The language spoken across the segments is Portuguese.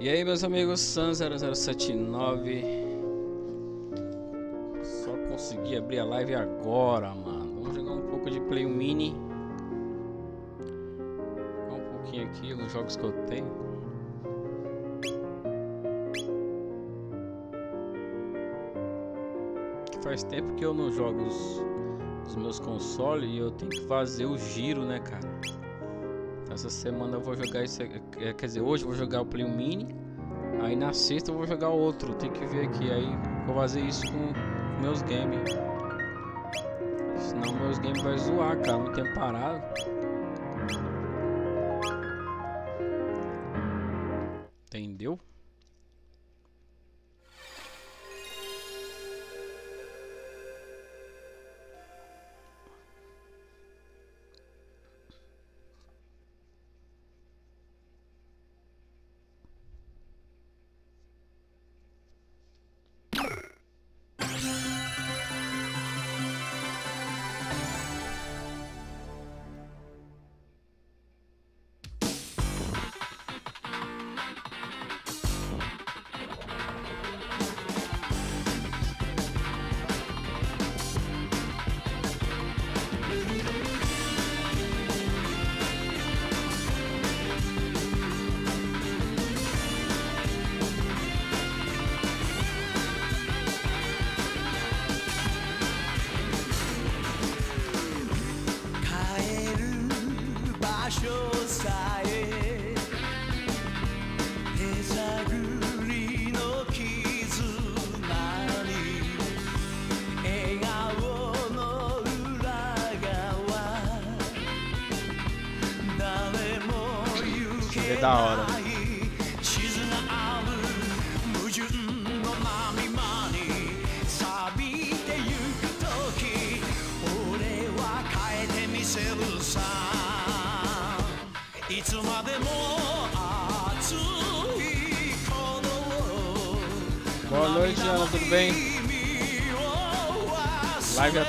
E aí meus amigos, San0079 Só consegui abrir a live agora, mano. Vamos jogar um pouco de Play Mini. Um pouquinho aqui, os jogos que eu tenho. Faz tempo que eu não jogo os, os meus consoles e eu tenho que fazer o giro, né, cara? Essa semana eu vou jogar isso, é, quer dizer, hoje eu vou jogar o Play Mini, aí na sexta eu vou jogar outro, tem que ver aqui, aí vou fazer isso com, meus games. Senão meus games vai zoar, cara, muito tempo parado.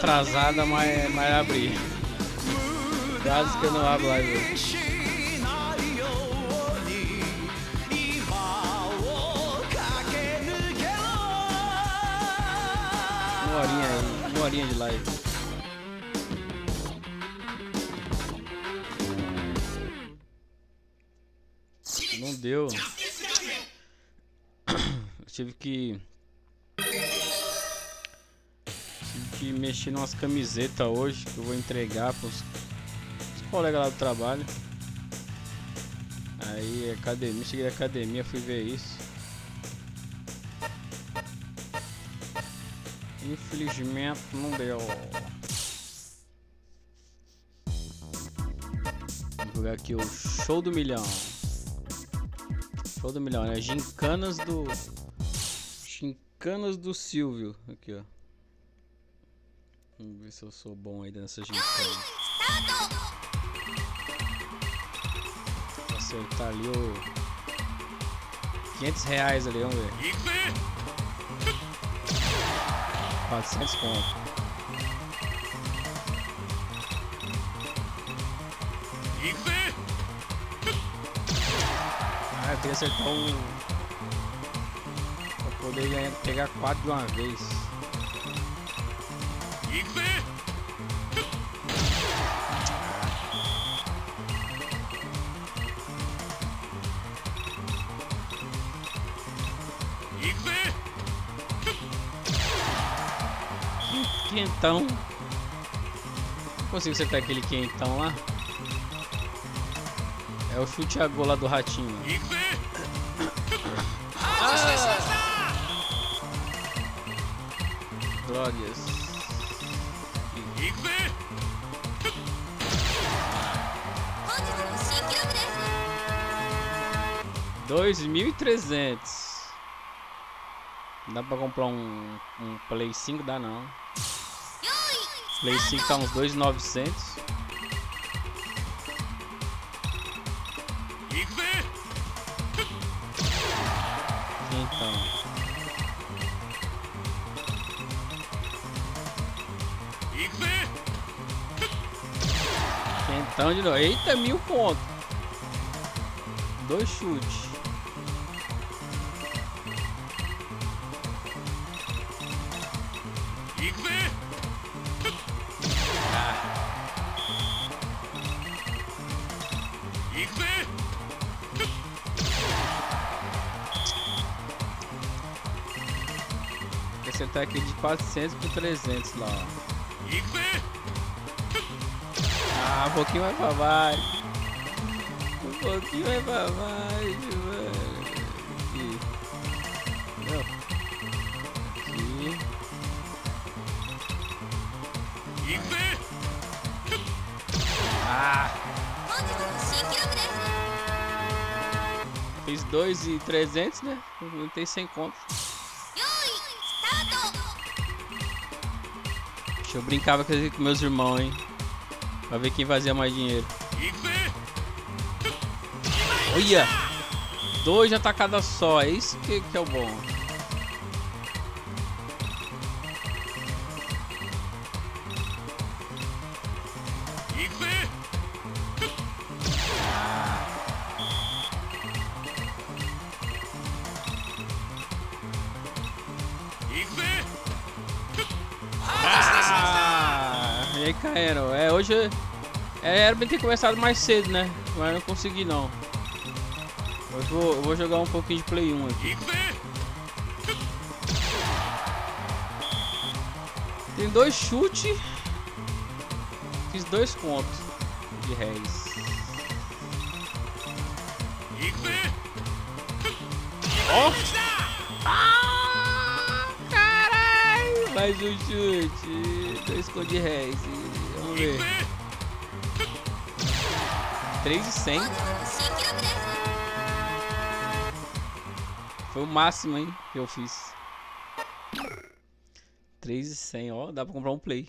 Atrasada, mas, mas abri. Quase que eu não abro live hoje. horinha aí, uma horinha de live. Mexer umas camisetas hoje que eu vou entregar pros, pros colegas lá do trabalho. Aí academia, cheguei na academia, fui ver isso. Infelizmente não deu. Vou jogar aqui o show do milhão. Show do milhão, né? Gincanas do. Gincanas do Silvio. Aqui, ó. Vamos ver se eu sou bom aí nessa gincana. Acertar ali o. 500 reais ali, vamos ver. 400 pontos. Ah, eu queria acertar um... Pra poder ganhar, pegar 4 de uma vez. Quentão. Não consigo acertar aquele quentão lá. É o chute a gola do ratinho. Ah! Drogas. Dois mil e trezentos. Dá pra comprar um, um Play 5? Dá não. Play 5 tá uns 2,900. Então. Então de novo. Eita, mil pontos. Dois chutes. aqui de 400 por 300 lá. Ah, um pouquinho mais pra baixo. Um pouquinho mais pra baixo, mano. Aqui. Não. Aqui. Ah! Fiz 2 e 300, né? Não tem 100 contos. Eu brincava com meus irmãos, hein? Pra ver quem fazia mais dinheiro. Olha! Dois de atacada só, é isso que, que é o bom. E aí caíram. É, hoje é, era pra ter começado mais cedo, né? Mas não consegui não. Hoje vou, vou jogar um pouquinho de Play 1 aqui. Tem dois chutes. Fiz dois pontos de réis. Ó! Ah, caralho! Mais um chute eu escondi réis. Vamos ver. 3 e 100. Foi o máximo, hein, que eu fiz. 3 e 100, ó. Dá pra comprar um play.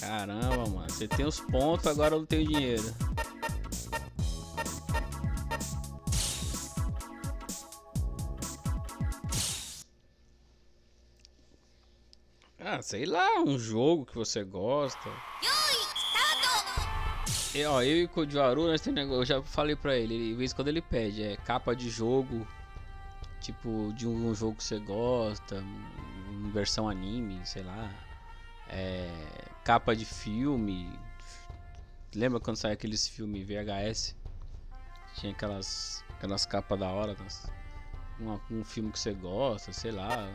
Caramba, mano. Você tem os pontos, agora eu não tenho dinheiro. sei lá, um jogo que você gosta. E, ó, eu e o Kojuaru, nós tem negócio, eu já falei pra ele, de vez em quando ele pede, é capa de jogo, tipo, de um jogo que você gosta, versão anime, sei lá, é, capa de filme, lembra quando saiu aqueles filmes VHS? Tinha aquelas, aquelas capas da hora, um, um filme que você gosta, sei lá.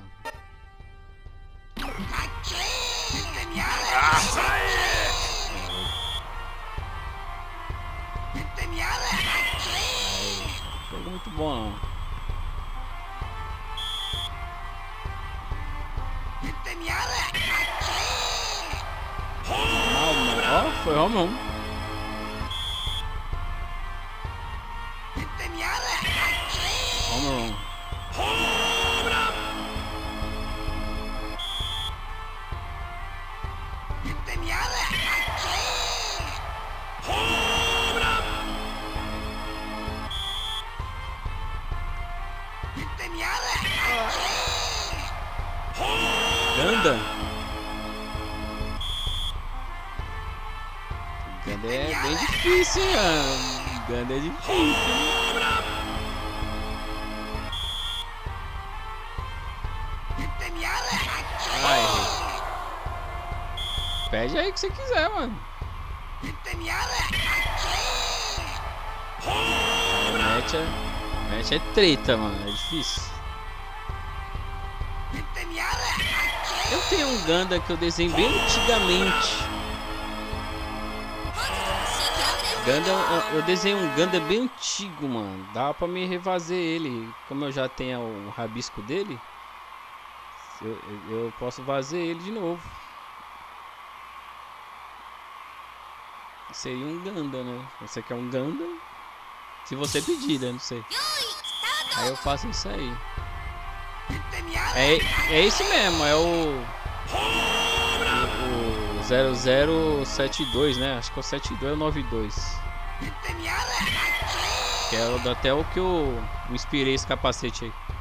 Jogo muito bom não. Home run. Ó, foi home run. Home run. Ganda. Ganda é bem difícil, mano. Ganda é difícil. errei. Pede aí o que você quiser, mano. Match é, match é treta, mano. É difícil. Eu tenho um Ganda que eu desenhei bem antigamente. Gundam, é eu, é eu desenhei um Gundam bem antigo, mano. Dá pra me revazer ele. Como eu já tenho o um rabisco dele, eu, eu posso fazer ele de novo. Seria um Gundam, né? Você quer um Gundam? Se você pedir, né? Não sei. Aí eu faço isso aí. É, é isso mesmo, é o... O, o 0072, né? Acho que é o 72 ou 92. Que é até o que eu me inspirei esse capacete aí.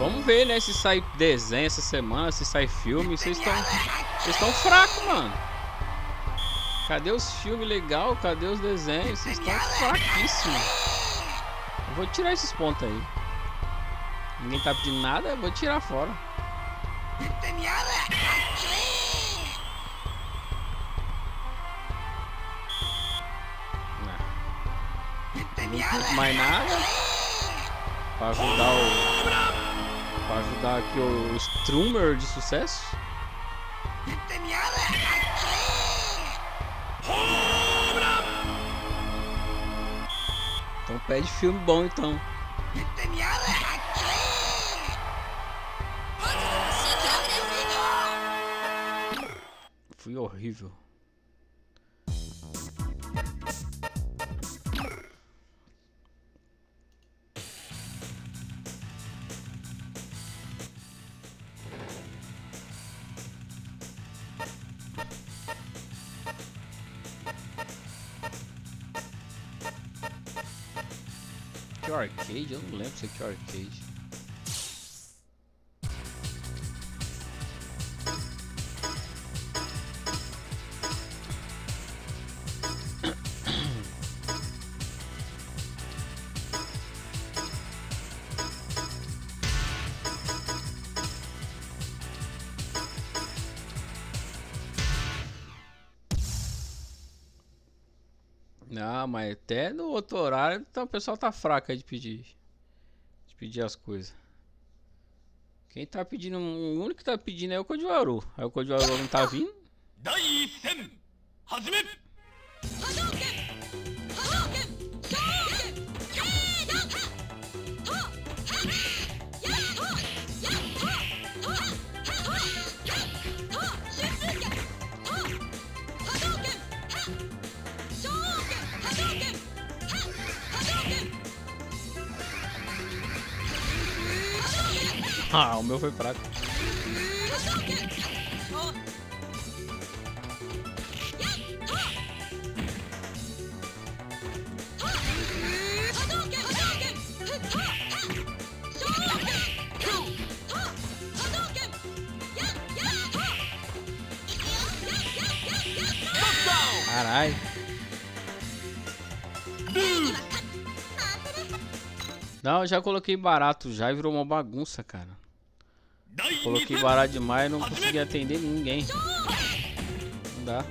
Vamos ver, né? Se sai desenho essa semana, se sai filme. Vocês estão. Vocês estão fracos, mano. Cadê os filmes legais? Cadê os desenhos? Vocês estão fraquíssimos. Eu vou tirar esses pontos aí. Ninguém tá pedindo nada, vou tirar fora. Não curto mais nada. Pra ajudar o pra ajudar aqui o Strummer de sucesso. Então pede filme bom então. Fui horrível. Arcade? Eu não lembro se aqui é arcade. Não, mas até no outro horário então, o pessoal tá fraco aí de pedir. De pedir as coisas. Quem tá pedindo, o único que tá pedindo é o Codivaru. Aí o Codivaru não tá vindo. Ah, o meu foi fraco. Caralho. Não, eu já coloquei barato já e virou uma bagunça, cara. Coloquei barato demais e não consegui atender ninguém. Não dá.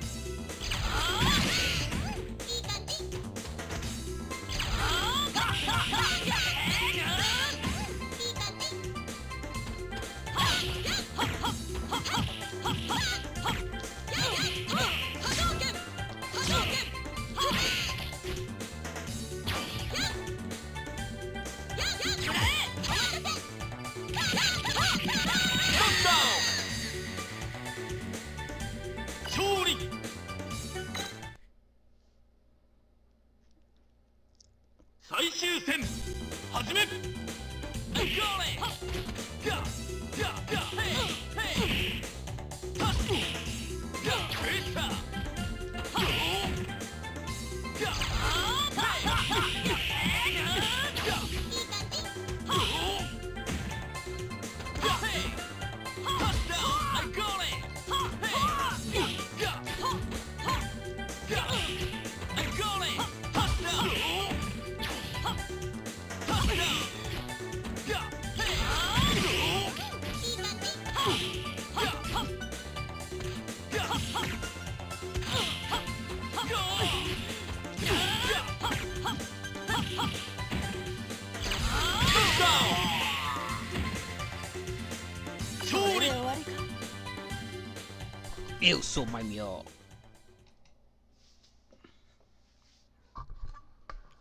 Eu sou mais melhor.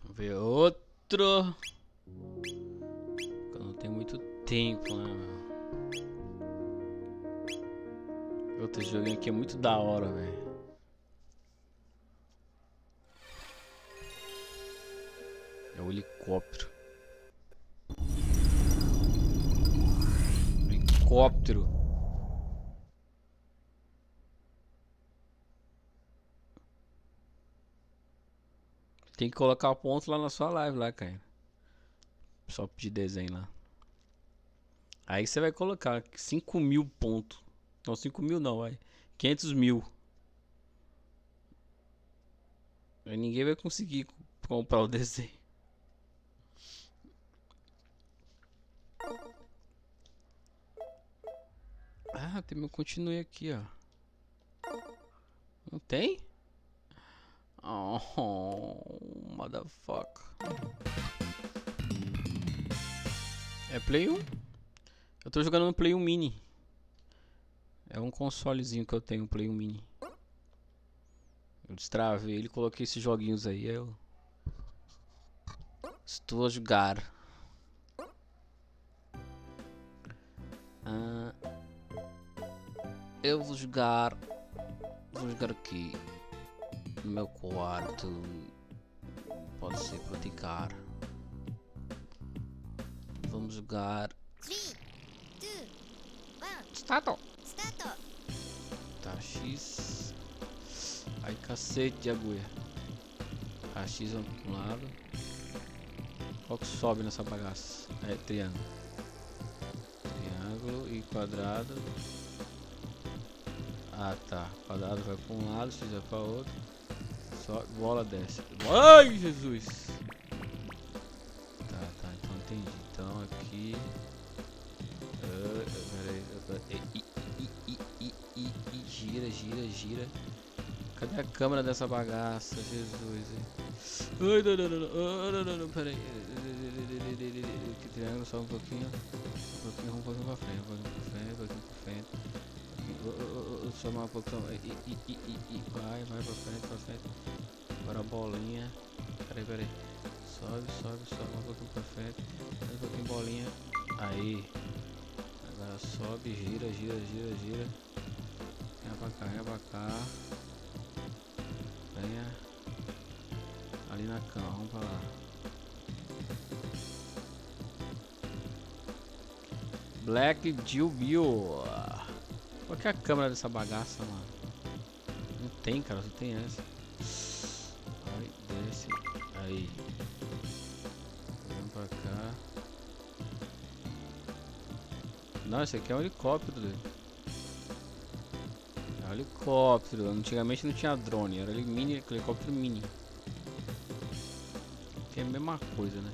Vamos ver outro. Eu não tenho muito tempo, né, meu? Outro joguinho aqui é muito da hora, velho. É o helicóptero. Helicóptero. Tem que colocar o ponto lá na sua live lá, cara. Só pedir desenho lá. Aí você vai colocar 5 mil pontos. Não, 5 mil não, vai. 500 mil. Aí ninguém vai conseguir comprar o desenho. Ah, tem meu continue aqui, ó. Não tem? Oh, motherfucker. É Play 1? Eu tô jogando no Play 1 Mini. É um consolezinho que eu tenho, Play 1 Mini. Eu destravei ele, coloquei esses joguinhos aí, eu... Estou a jogar. Ah, eu vou jogar... Vou jogar aqui no meu quarto pode ser praticar. Vamos jogar. Stato! Stato! Tá, X. Ai cacete de agulha. A X vamos para um lado. Qual que sobe nessa bagaça? É triângulo. Triângulo e quadrado. Ah tá, quadrado vai para um lado, X vai para outro. Só bola desce. Ai, Jesus! Tá, tá, então entendi. Então aqui. Ah, peraí, gira, gira, gira. Cadê a câmera dessa bagaça, Jesus? Ai, não, não, não, não, ah, não, não, não, peraí. Triângulo, só um pouquinho. Um pouquinho, um pouquinho pra frente, um pouquinho pra frente, um pouquinho pra frente. Só mais um pouquinho. I, vai, vai pra frente, pra frente. Agora a bolinha. Peraí, peraí. Sobe, sobe, sobe um pouquinho pra frente. Um pouquinho bolinha. Aí. Agora sobe, gira, gira, gira, gira. Venha pra cá, venha pra cá. Venha. Ali na cama, vamos pra lá. Black Jill Bill. Qual que é a câmera dessa bagaça, mano? Não tem, cara, só tem essa. Aí. Vamos pra cá. Não, esse aqui é um helicóptero. É um helicóptero. Antigamente não tinha drone, era mini, helicóptero mini. Que é a mesma coisa, né?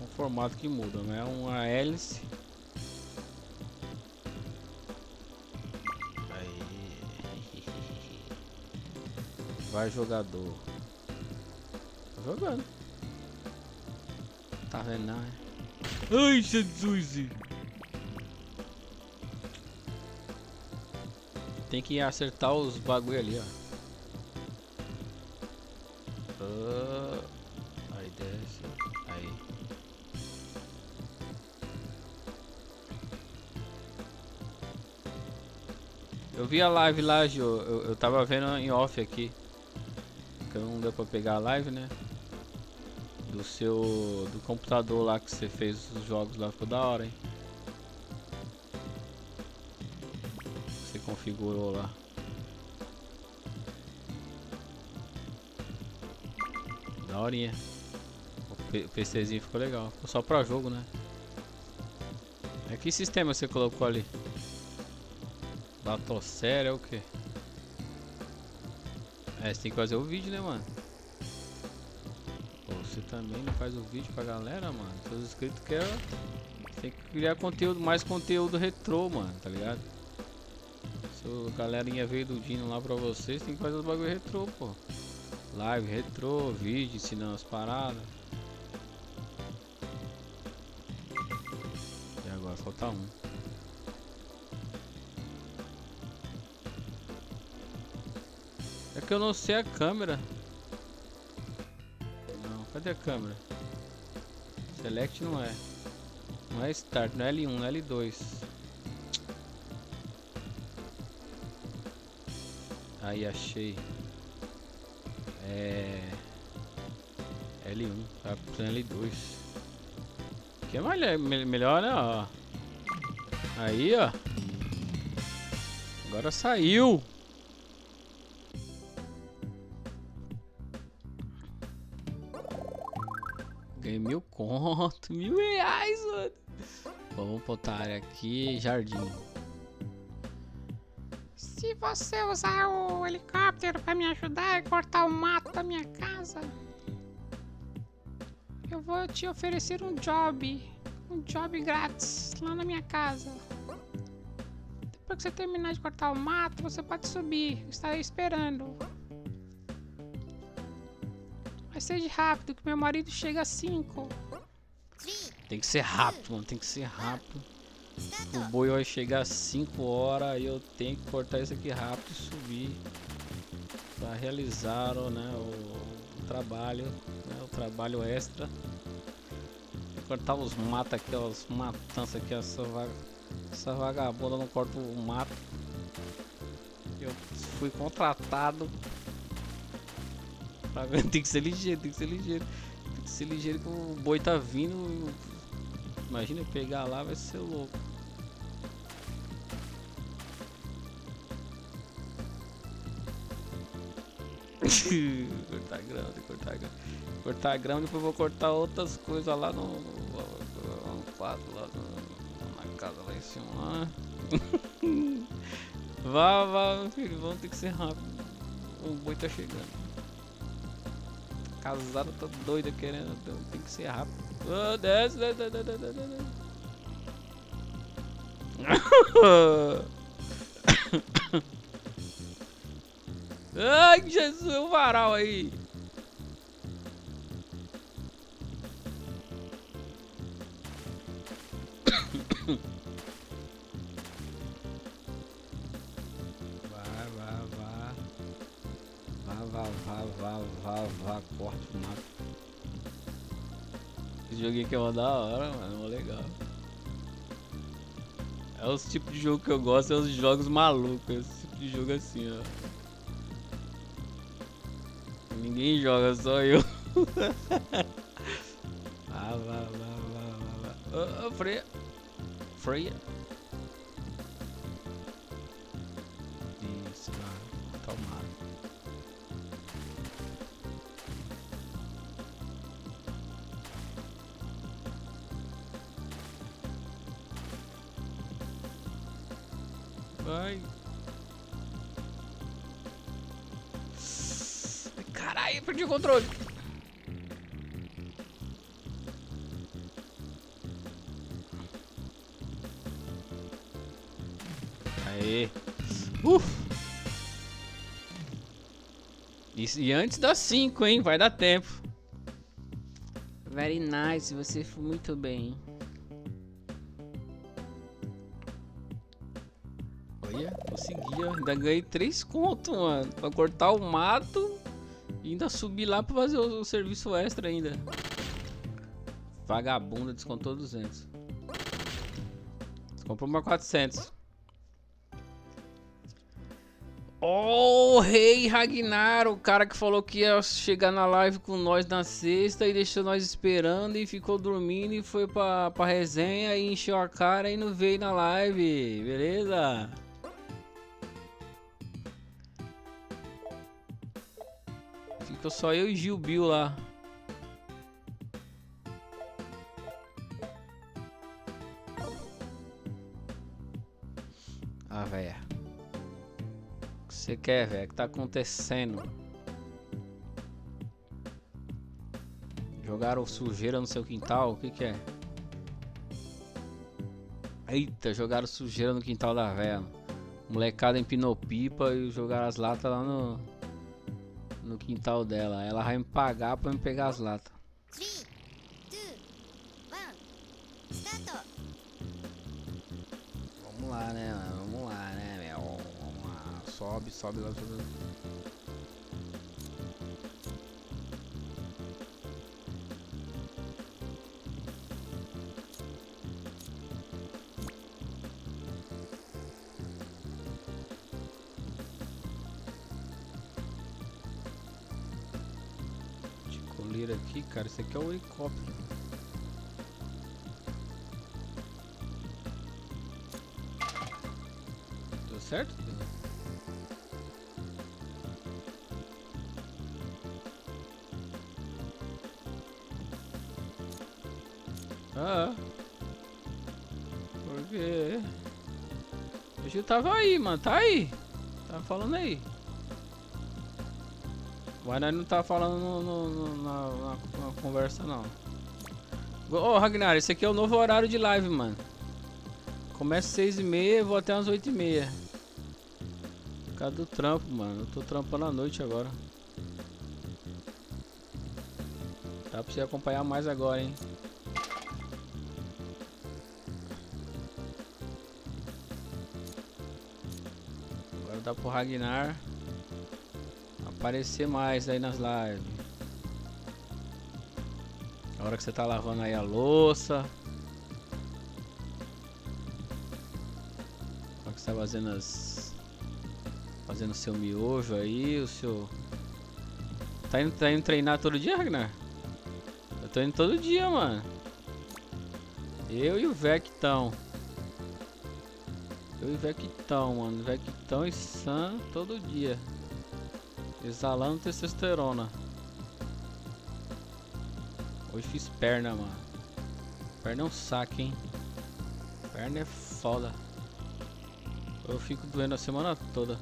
O formato que muda, né? Uma hélice. Vai jogador. Jogando. Tá vendo não, é? Ai, Jesus! Tem que acertar os bagulho ali, ó. Ah, aí desce. Aí. Eu vi a live lá, Gio. Eu, eu tava vendo em off aqui. Porque não deu pra pegar a live, né? Do seu. Do computador lá que você fez os jogos lá. Ficou da hora, hein? Você configurou lá. Da horinha. O PCzinho ficou legal. Ficou só pra jogo, né? É que sistema você colocou ali? Batocera é o que? É, você tem que fazer o vídeo, né, mano? Também não faz o vídeo pra galera, mano. Seus inscritos querem. Tem que criar conteúdo, mais conteúdo retrô, mano, tá ligado? Se a galerinha veio do Dino lá pra vocês, tem que fazer os bagulho retrô, pô. Live retrô, vídeo ensinando as paradas. E agora falta um. É que eu não sei a câmera. Cadê a câmera? Select não é. Não é Start, não é L1, não é L2. Aí achei. É. L1, tá pro L2. Que é melhor, me- melhor, né? Ó. Aí, ó. Agora saiu. Ganhei mil conto, mil reais, mano. Vamos botar aqui, jardim. Se você usar o helicóptero pra me ajudar a cortar o mato da minha casa, eu vou te oferecer um job. Um job grátis lá na minha casa. depois que você terminar de cortar o mato, você pode subir. Estarei esperando. Mas seja rápido, que meu marido chega às 5. Tem que ser rápido, mano. Tem que ser rápido. O boi vai chegar às 5 horas e eu tenho que cortar isso aqui rápido e subir. Pra realizar né, o, o trabalho, né, o trabalho extra. Cortar os matos aqui, ó, matanças aqui, essa, vaga, essa vagabunda não corta o mato. Eu fui contratado ver, tem que ser ligeiro, tem que ser ligeiro. Tem que ser ligeiro que o boi tá vindo. Imagina pegar lá, vai ser louco. cortar grama, cortar grama. Cortar grama, depois vou cortar outras coisas lá no, no, quadro, lá na casa lá em cima. Lá. vá, vá, filho, vamos ter que ser rápido. O boi tá chegando. Casada tá doida querendo, então tem que ser rápido. Desce, desce, desce, desce, desce, desce. Ai, Jesus, o varal aí. Vá, vá, vá, vá, vá, corte o mato. Esse joguinho aqui é uma da hora, mano, legal. É os tipos de jogo que eu gosto, é os jogos malucos, esse tipo de jogo assim, ó. Ninguém joga, só eu. Vá, vá, vá, vá, vá, vá. Ô, ô, freia. Freia. Isso, vai. Tomara. Vai. Caralho, perdi o controle. Aê. Uf. Isso, e antes das 5, hein? Vai dar tempo. Very nice, você foi muito bem. Ó. Ainda ganhei 3 conto, mano. Pra cortar o mato e ainda subir lá pra fazer o, o serviço extra ainda. Vagabunda descontou 200. Comprou uma 400. Oh, rei Ragnar, o cara que falou que ia chegar na live com nós na sexta e deixou nós esperando e ficou dormindo e foi pra, pra resenha e encheu a cara e não veio na live, beleza? Ficou só eu e Gil Bill lá. Ah, velho. O que você quer, velho? O que tá acontecendo? Jogaram sujeira no seu quintal? O que que é? Eita, jogaram sujeira no quintal da velha. Molecada empinou pipa e jogaram as latas lá no, no quintal dela. Ela vai me pagar pra me pegar as latas. Three, two, one, start. Vamos lá, né? Vamos lá, né. Vamos lá. Sobe, sobe lá. Sobe. Cara. Isso aqui é o helicóptero. Deu certo? Ah. Por quê? O Gil tava aí, mano. Tá aí. Tá falando aí. Mas nós não tá falando no- no- no- na, na- conversa, não. Ô, Ragnar, esse aqui é o novo horário de live, mano. Começa seis e meia, vou até umas oito e meia. Por causa do trampo, mano. Eu tô trampando à noite agora. Dá pra você acompanhar mais agora, hein? Agora dá pro Ragnar aparecer mais aí nas lives. A hora que você tá lavando aí a louça. A hora que você tá fazendo as. Fazendo seu miojo aí, o seu. Tá indo, tá indo treinar todo dia, Ragnar? Eu tô indo todo dia, mano. Eu e o Vectão. Eu e o Vectão, mano. Vectão e Sam todo dia. Exalando testosterona. Hoje fiz perna, mano. Perna é um saco, hein? Perna é foda. Eu fico doendo a semana toda.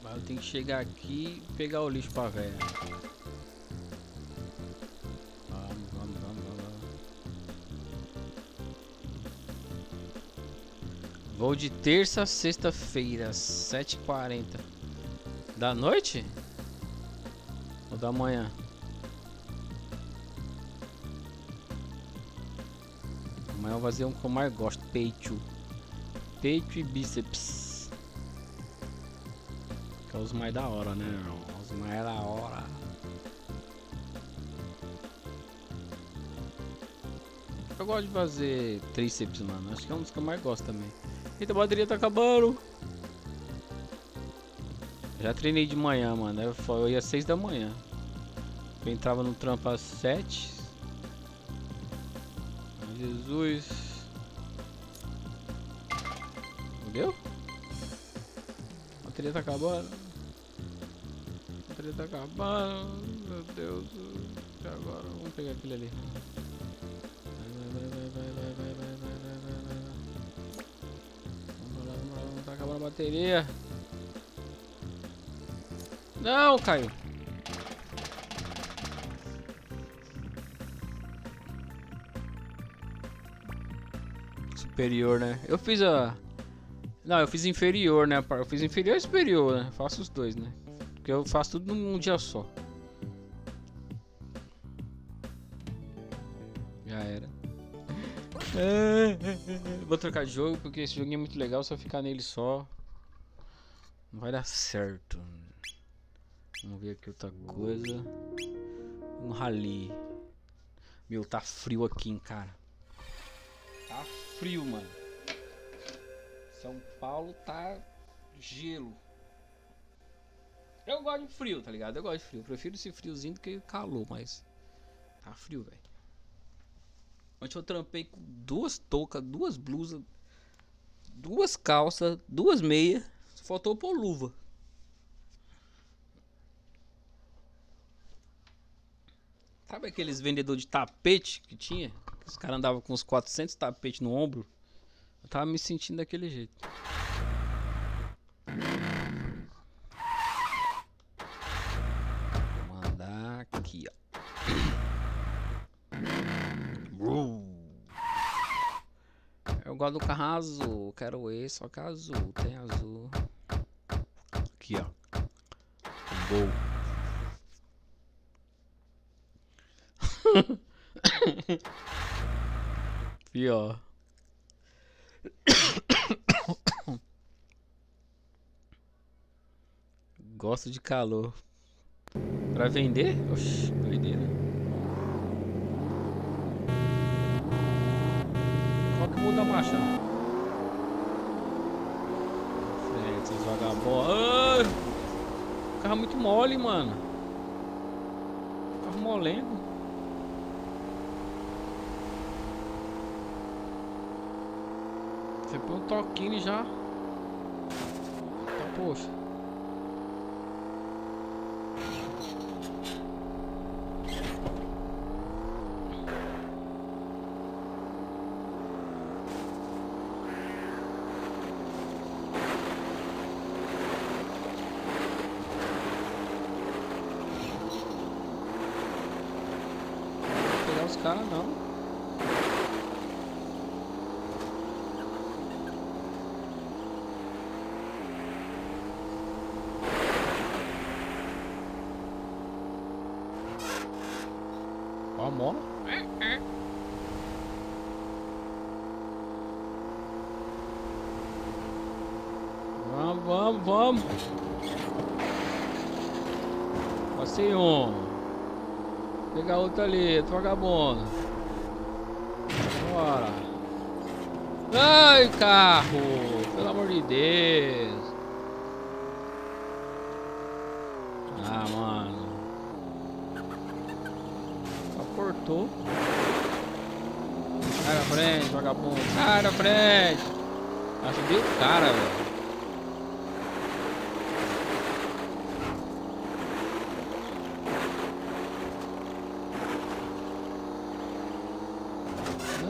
Mas eu tenho que chegar aqui e pegar o lixo pra velha. Vou de terça a sexta-feira, 7h40. Da noite? Ou da manhã? Amanhã eu vou fazer um que eu mais gosto, peito. Peito e bíceps. Que é os mais da hora, né? Os mais da hora. Eu gosto de fazer tríceps, mano. Acho que é um dos que eu mais gosto também. Eita, a bateria tá acabando. Já treinei de manhã, mano. Eu ia às 6 da manhã. Eu entrava no trampo às 7. Ai, Jesus. Entendeu? A bateria tá acabando. A bateria tá acabando. Meu Deus. E agora? Vamos pegar aquele ali. Bateria. Não, Caio. Superior, né? Eu fiz a. Não, eu fiz inferior, né? Eu fiz inferior e superior, né? Faço os dois, né? Porque eu faço tudo num dia só. Já era. Vou trocar de jogo porque esse joguinho é muito legal. Se eu ficar nele só, não vai dar certo. Vamos ver aqui outra coisa. Um rally. Meu, tá frio aqui, hein, cara. Tá frio, mano. São Paulo tá gelo. Eu gosto de frio, tá ligado? Eu gosto de frio. Eu prefiro esse friozinho do que calor, mas tá frio, velho. Ontem eu trampei com duas toucas, duas blusas, duas calças, duas meias. Faltou pôr luva. Sabe aqueles vendedores de tapete que tinha? Os caras andavam com uns 400 tapetes no ombro. Eu tava me sentindo daquele jeito. Vou mandar aqui, ó. Eu gosto do carro azul. Quero esse, só que é azul. Tem azul. Aqui, ó. O Gol. Pior. Gosto de calor. Pra vender? Oxi, doideira. Qual que muda a marcha? Frente, esses vagabundos. Ai! Carro é muito mole, mano. Carro molengo. Você põe um toquinho já. Tá, poxa. Ó a mola. Vamos, vamos, vamos. Passei um. Pegar outro ali, vagabundo. Bora. Ai, carro! Pelo amor de Deus. Ah, mano. Só cortou. Sai da frente, vagabundo. Sai da frente. Ajudei o cara, velho.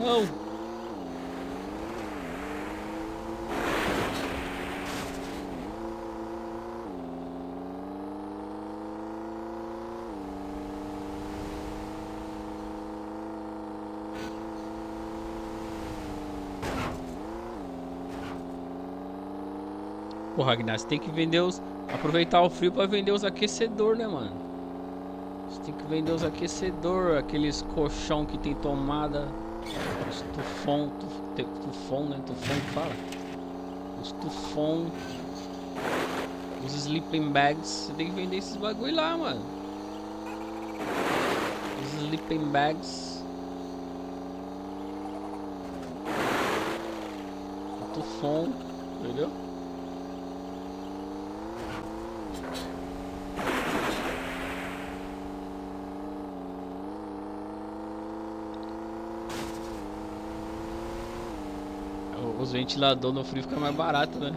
Não. Porra, Ragnar, você tem que vender os. Aproveitar o frio pra vender os aquecedor, né, mano? Você tem que vender os aquecedor, aqueles colchão que tem tomada. Os tufão, tuf, tufão, né? Tufão que fala. Os tufão. Os sleeping bags. Você tem que vender esses bagulho lá, mano. Os sleeping bags. Tufão, entendeu? Ventiladores no frio fica mais barato, né?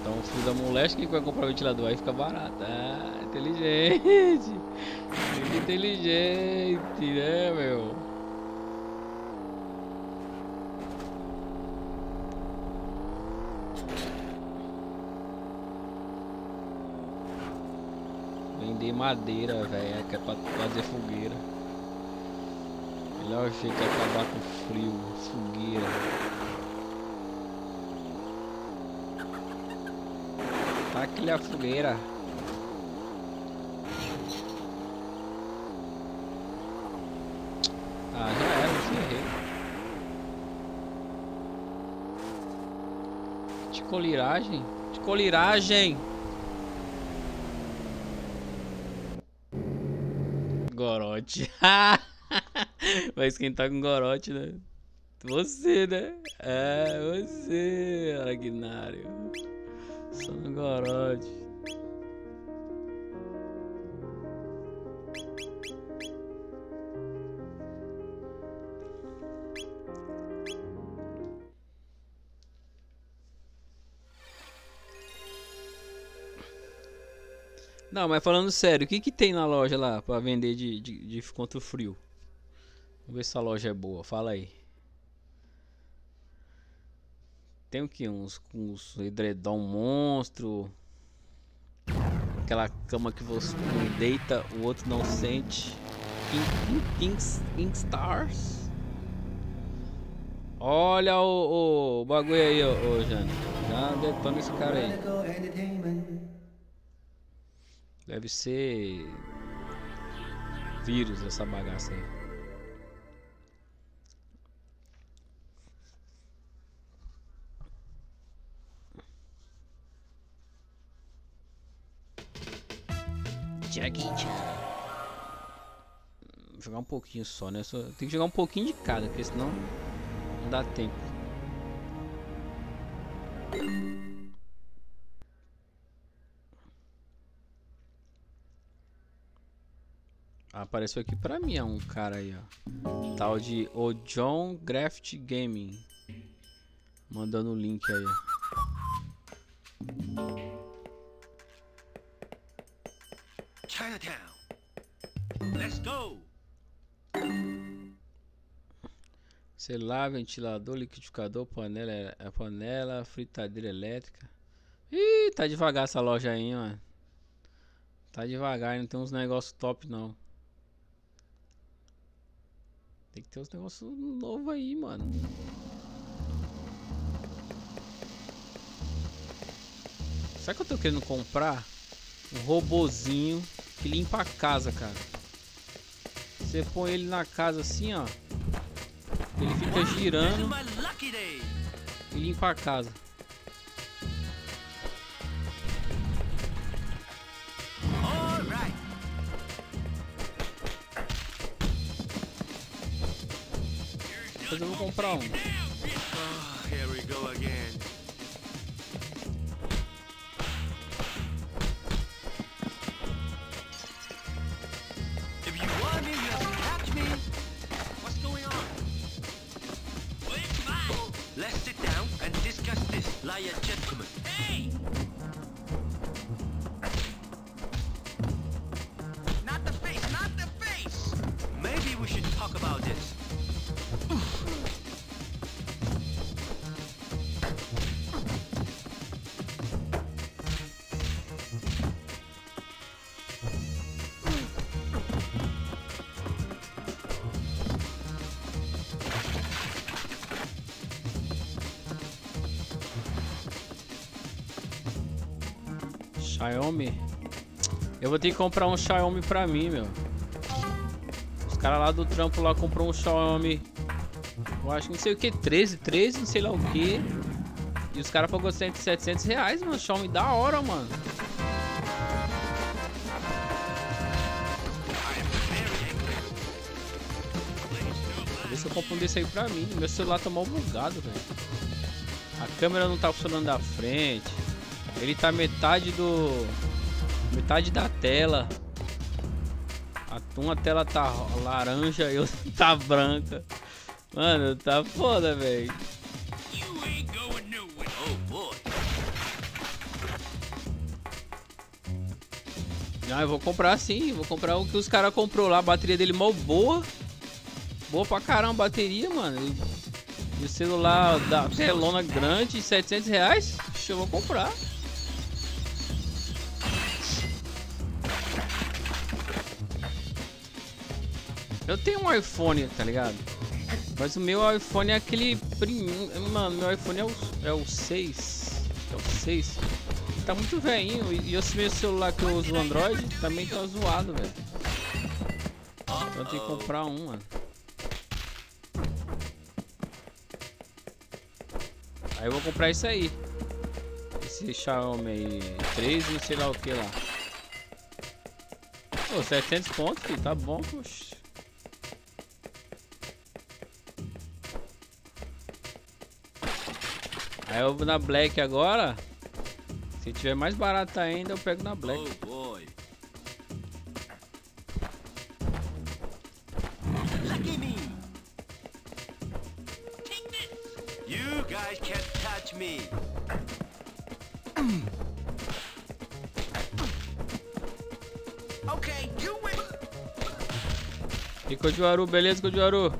Então o frio da moleste, quem vai comprar ventilador aí fica barato. Ah, inteligente! Inteligente, né, meu? Vender madeira, velho, que é pra fazer fogueira. Melhor jeito de acabar com frio, fogueira. Taque-lhe a fogueira. Ah, já era, se errei. De coliragem? De coliragem! Gorote. Vai esquentar com gorote, né? Você, né? É, você, Ragnário. Só no gorote. Não, mas falando sério, o que que tem na loja lá pra vender de, de, de contra o frio? Vamos ver se a loja é boa, fala aí. Tem o que? Uns, uns edredom monstro. Aquela cama que você um deita, o outro não sente. King, King, Stars. Olha o, o bagulho aí, ô, ô Jane. Já detona esse cara aí. Deve ser vírus essa bagaça aí. Jackie Chan. Vou jogar um pouquinho só, né? Só, tem que jogar um pouquinho de cada, porque senão não dá tempo. Apareceu aqui pra mim, ó, um cara aí, ó. Tal de O John Graft Gaming. Mandando o link aí, ó. Chinatown. Let's go. Celular, ventilador, liquidificador, panela, é, panela, fritadeira elétrica. Ih, tá devagar essa loja aí, mano. Tá devagar, não tem uns negócios top não. Tem que ter uns negócios novos aí, mano. Sabe que eu tô querendo comprar? Um robozinho que limpa a casa, cara. Você põe ele na casa assim, ó. Ele fica girando e limpa a casa. Depois eu vou comprar um. Oh, here we go again. Xiaomi. Eu vou ter que comprar um Xiaomi pra mim, meu. Os caras lá do trampo lá comprou um Xiaomi. Eu acho não sei o que, 13, 13, não sei lá o que. E os caras pagou 100, 700 reais, mano. Xiaomi da hora, mano. Se eu compro um desse aí pra mim. Meu celular tá mal bugado, velho. A câmera não tá funcionando da frente. Ele tá metade do. Metade da tela. A uma tela tá laranja e outra tá branca. Mano, tá foda, velho. Ah, eu vou comprar sim, vou comprar o que os caras comprou lá, a bateria dele mó boa. Boa pra caramba a bateria, mano. E o celular da telona grande, 700 reais. Eu vou comprar. Eu tenho um iPhone, tá ligado? Mas o meu iPhone é aquele. Mano, meu iPhone é o, é o 6. É o 6. Tá muito velhinho. E esse meu celular que eu uso o Android também tá zoado, velho. Então eu tenho que comprar um, mano. Aí eu vou comprar isso aí. Esse Xiaomi 3 e sei lá o que lá. Pô, 700 pontos, filho, tá bom, poxa. Aí eu vou na Black agora. Se tiver mais barato ainda, eu pego na Black. Oh boy. Lucky me. Take this. You guys can't touch me. Okay, you win. E Cojuaru, beleza, Cojuaru?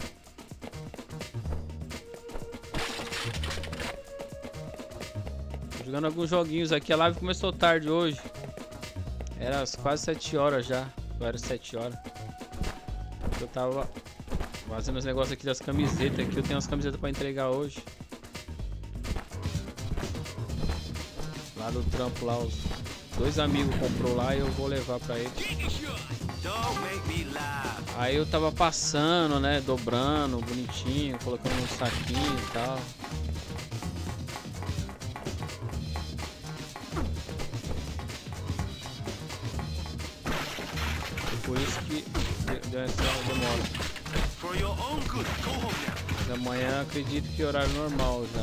Jogando alguns joguinhos aqui. A live começou tarde hoje. Era as quase 7 horas já. Agora era 7 horas. Eu tava fazendo os negócios aqui das camisetas aqui. Eu tenho umas camisetas pra entregar hoje. Lá do trampo lá, os dois amigos comprou lá e eu vou levar pra laugh. Aí eu tava passando, né? Dobrando, bonitinho, colocando no saquinho e tal. Acredito que horário normal já.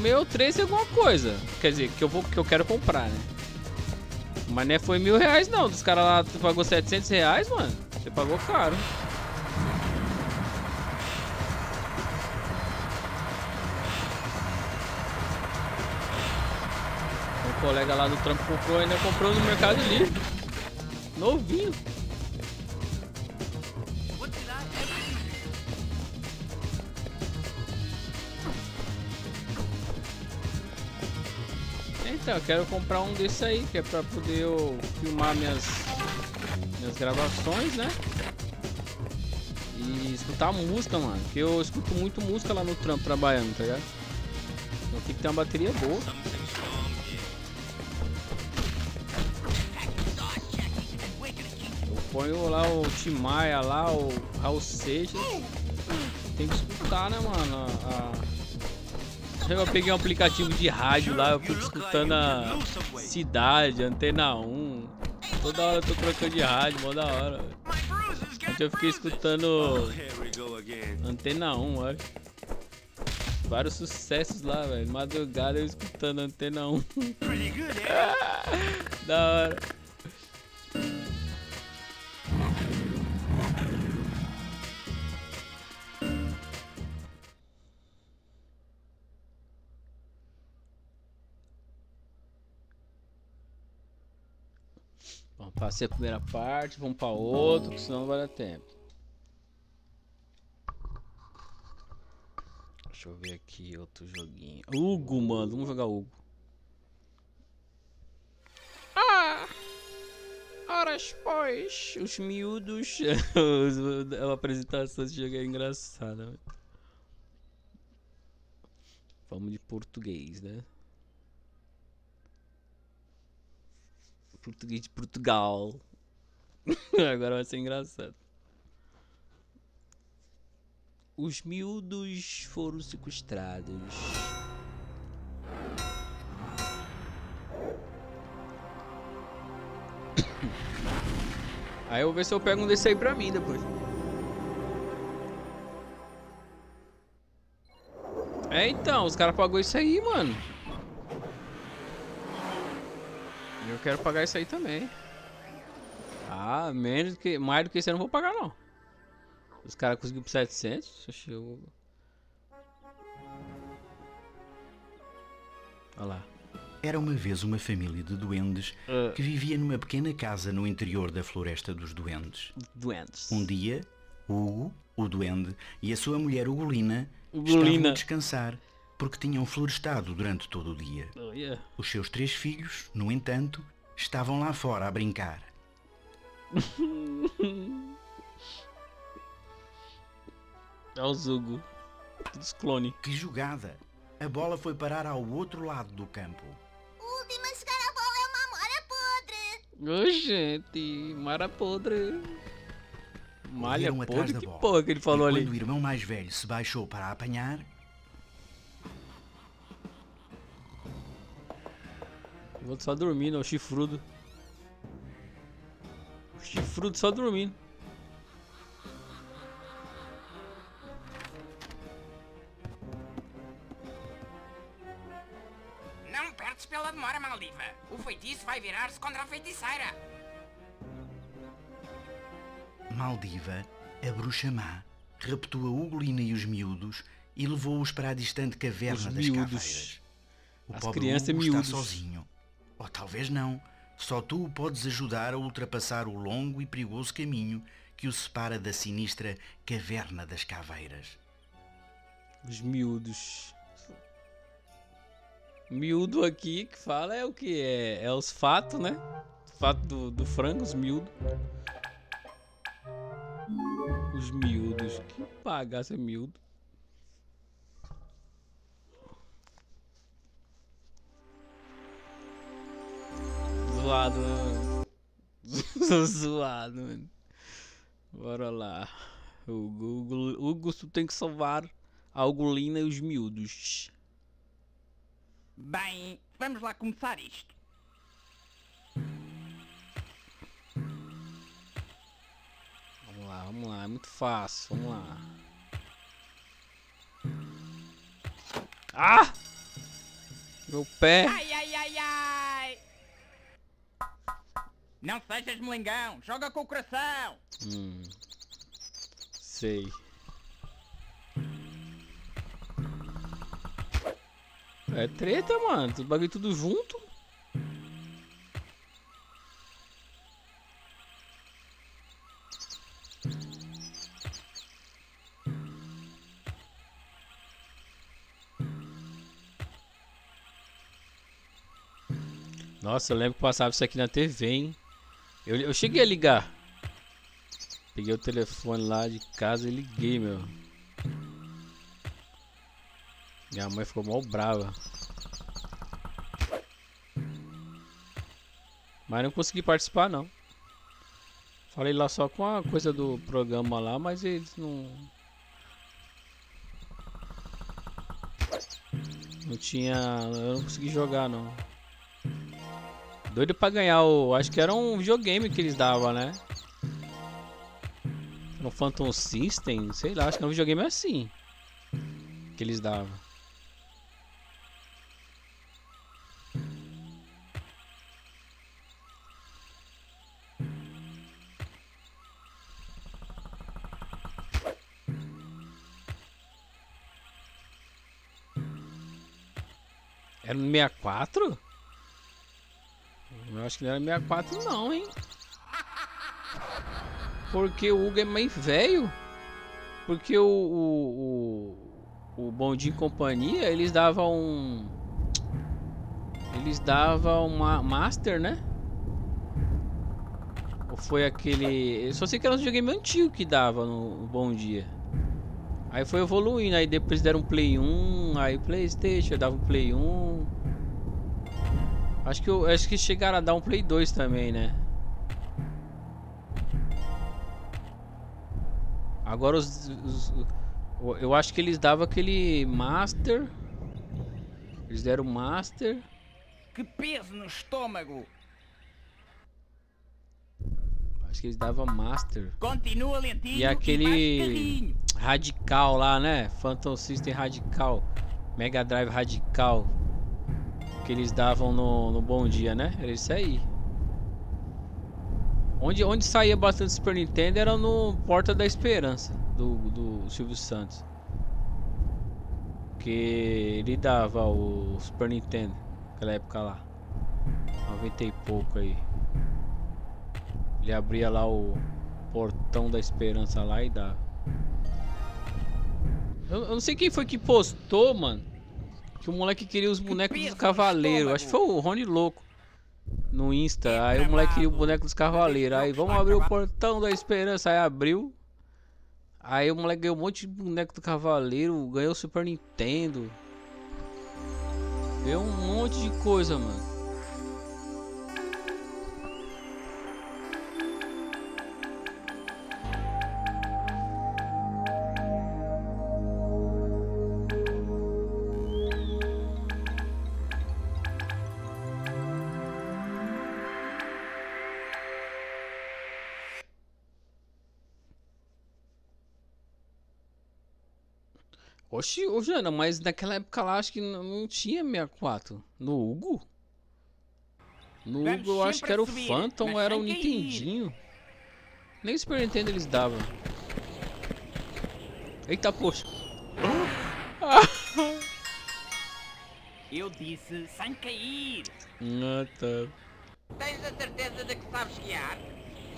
Meu 13 é alguma coisa. Quer dizer, que eu, vou, que eu quero comprar, né? Mas não é- foi mil reais não. Dos caras lá tu pagou 700 reais, mano. Você pagou caro. Colega lá do trampo comprou, ainda comprou no Mercado Livre. Novinho. Então, eu quero comprar um desse aí, que é pra poder eu filmar minhas, minhas gravações, né? E escutar música, mano. Porque eu escuto muito música lá no trampo trabalhando, tá ligado? Então tem que ter uma bateria boa. Ponho lá o Tim Maia lá, o Raul Seixas. Tem que escutar, né, mano? A- Eu peguei um aplicativo de rádio lá, eu fico escutando a cidade, antena 1. Toda hora eu tô trocando de rádio, mó da hora. Ontem eu fiquei escutando. Antena 1, olha. Vários sucessos lá, velho. Madrugada eu escutando Antena 1. Pretty good, eh? da hora. Bom, passei a primeira parte, vamos pra outra, que senão não vai dar tempo. Deixa eu ver aqui outro joguinho. Hugo, mano, vamos jogar Hugo. Ah! Horas pois. Os miúdos. Os- a apresentação desse jogo é engraçada. Vamos de português, né? Português de Portugal. Agora vai ser engraçado. Os miúdos foram sequestrados. Aí eu vou ver se eu pego um desse aí pra mim depois. É então, os caras pagou isso aí, mano. Eu quero pagar isso aí também. Ah, menos que. Mais do que isso eu não vou pagar não. Os caras conseguiram por 700. Oxi, eu... Olha lá. Era uma vez uma família de duendes Ah. que vivia numa pequena casa no interior da floresta dos duendes. Doentes. Um dia, Hugo, o duende, e a sua mulher Ugolina Ugolina. estavam a descansar porque tinham florestado durante todo o dia. Oh, yeah. Os seus três filhos, no entanto, estavam lá fora a brincar. É o Zugo. Todos clone. Que jogada! A bola foi parar ao outro lado do campo. Ubi, mas cara, a bola é uma mora podre. Ô, gente, mara podre. Malha Correram atrás podre, da que bola. porra que ele falou e ali. quando o irmão mais velho se baixou para apanhar, O outro só dormindo, é o chifrudo. O chifrudo só dormindo. Não perdes pela demora, Maldiva. O feitiço vai virar-se contra a feiticeira. Maldiva, a bruxa má, raptou a Ugolina e os miúdos e levou-os para a distante caverna Os das miúdos. caveiras. O As pobre crianças Hugo miúdos. está sozinho. Ou talvez não. Só tu o podes ajudar a ultrapassar o longo e perigoso caminho que o separa da sinistra caverna das caveiras. Os miúdos. Miúdo aqui que fala é o que? É, é os fatos, né? Fato do, do frango, os miúdos. Os miúdos. Que bagaça é miúdo. Zoado, mano? Zoado, mano. Bora lá. O Google, o Hugo tem que salvar a Ugolina e os miúdos. Bem, vamos lá começar isto. Vamos lá, vamos lá, é muito fácil, vamos lá. Ah! Meu pé! Ai, ai, ai, ai! Não sejas melengão, joga com o coração! Hum. Sei. É treta, mano. Os bagulho tudo junto. Nossa, eu lembro que passava isso aqui na TV, hein? Eu, eu cheguei a ligar. Peguei o telefone lá de casa e liguei, meu. Minha mãe ficou mal brava. Mas não consegui participar, não. Falei lá só com a coisa do programa lá, mas eles não. Não tinha. Eu não consegui jogar, não. Doido pra ganhar o. Acho que era um videogame que eles davam, né? No Phantom System, sei lá, acho que era um videogame assim. Que eles davam. Era no 64? Eu acho que não era 64 não, hein? Porque o Hugo é meio velho. Porque o, o, o, o Bom Dia e Companhia, eles davam um... Eles davam uma Master, né? Ou foi aquele... Eu só sei que era um videogame antigo que dava no, Bom Dia. Aí foi evoluindo, aí depois deram um Play 1, aí Playstation, dava um Play 1. Acho que, eu, acho que chegaram a dar um Play 2 também, né? Agora os, os- Eu acho que eles davam aquele Master. Eles deram Master. Que peso no estômago! Acho que eles davam Master. Continua lentinho E aquele- carrinho. Radical lá, né? Phantom System Radical. Mega Drive Radical. Que eles davam no, no Bom Dia, né? Era isso aí. Onde, onde saía bastante Super Nintendo era no Porta da Esperança, do, do Silvio Santos. Que ele dava o Super Nintendo, naquela época lá. 90 e pouco aí. Ele abria lá o Portão da Esperança lá e dava. Eu, eu não sei quem foi que postou, mano. Que o moleque queria os bonecos dos cavaleiros. Acho que foi o Rony Louco. No Insta. Aí o moleque queria o boneco dos cavaleiros. Aí vamos abrir o portão da esperança. Aí abriu. Aí o moleque ganhou um monte de boneco do cavaleiro. Ganhou o Super Nintendo. Ganhou um monte de coisa, mano. Oxi, ô Jana, mas naquela época lá acho que não, não tinha 64. No Hugo? No Vamos Hugo eu acho que era o Phantom era o sem cair. Nintendinho. Nem o Super Nintendo eles davam. Eita, poxa. Eu disse sem cair. Ah, tá. Tens a certeza de que sabes guiar?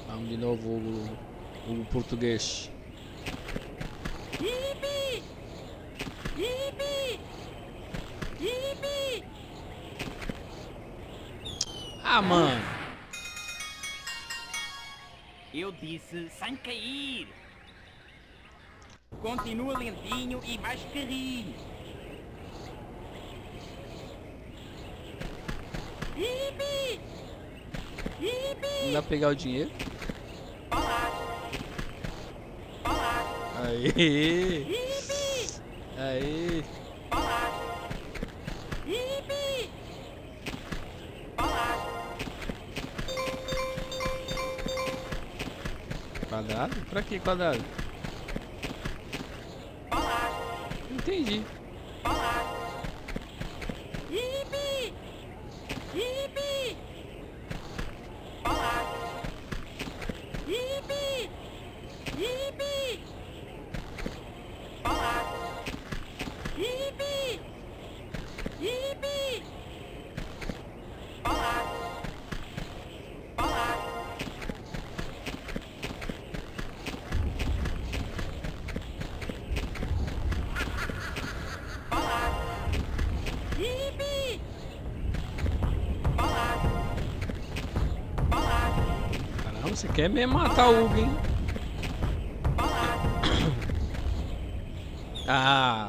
Vamos de novo o, o português. Yipi! Ah, mano. Eu disse sem cair. Continua lentinho e mais carrinho. Yipi! Não dá pra pegar o dinheiro? Olá! Olá! Aê! Aê! Olá! Olá! Quadrado? Pra que quadrado? Entendi. Quer mesmo matar o Hugo, hein? Ah,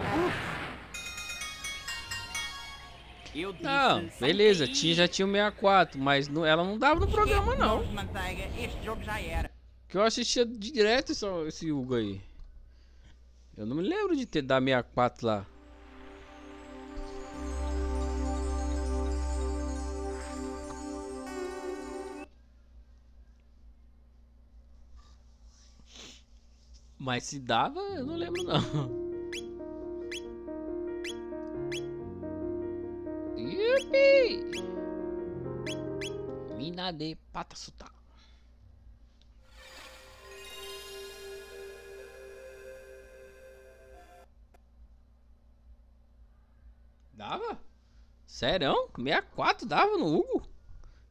não, sem beleza, TI, tinha, já tinha o 64, mas não- ela não dava no programa não. Que eu assistia direto esse, esse Hugo aí. Eu não me lembro de ter dado 64 lá. Mas se dava, eu não lembro não. Yupi! Mina de patasuta. Dava? Sério? 64 dava no Hugo?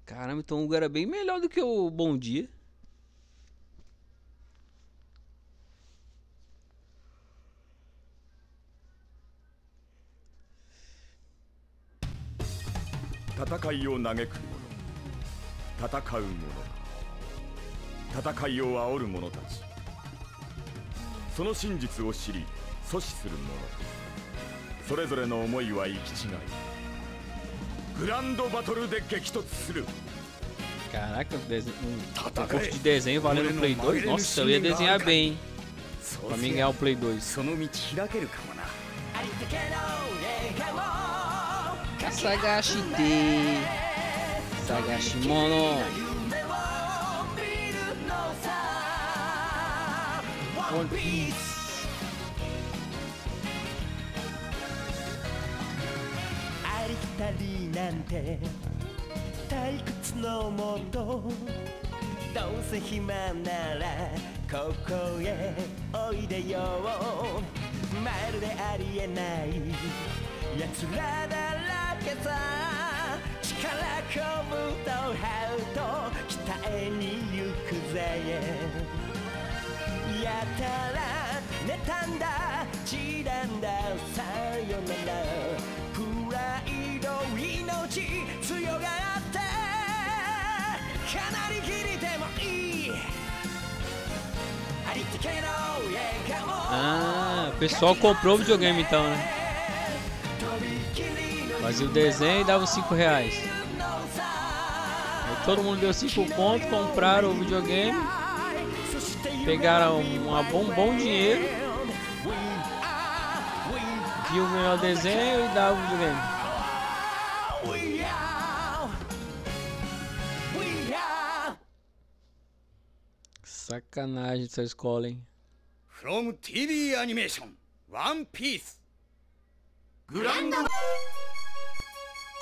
Caramba, então o Hugo era bem melhor do que o Bom Dia. 戦いを嘆く者戦う者戦いを煽る者たちその真実を知り阻止する者それぞれの思いは行き違いグランドバトルで激突する Caraca, dese- um, um curso de desenho valendo o Play 2. Nossa, eu ia desenhar bem, hein? Pra mim ganhar o Play 2. その道開けるかもな Sagashi de Sagashimono. One Piece. ありきたりなんて。退屈のもと。どうせ暇ならここへおいでよ。まるでありえない奴らだ。らけさ力こぶと這うと北へに行くぜやたら妬んだ散らんださよならプライド命強がってかなり切りてもいいありったけの笑顔 Ah, o pessoal comprou o videogame então, né? Fazia o desenho e dava 5 reais. Aí todo mundo deu 5 pontos, compraram o videogame, pegaram um, bom, bom dinheiro, viu o melhor desenho e dava o videogame. Sacanagem dessa escola, hein? From TV Animation, One Piece. Grande...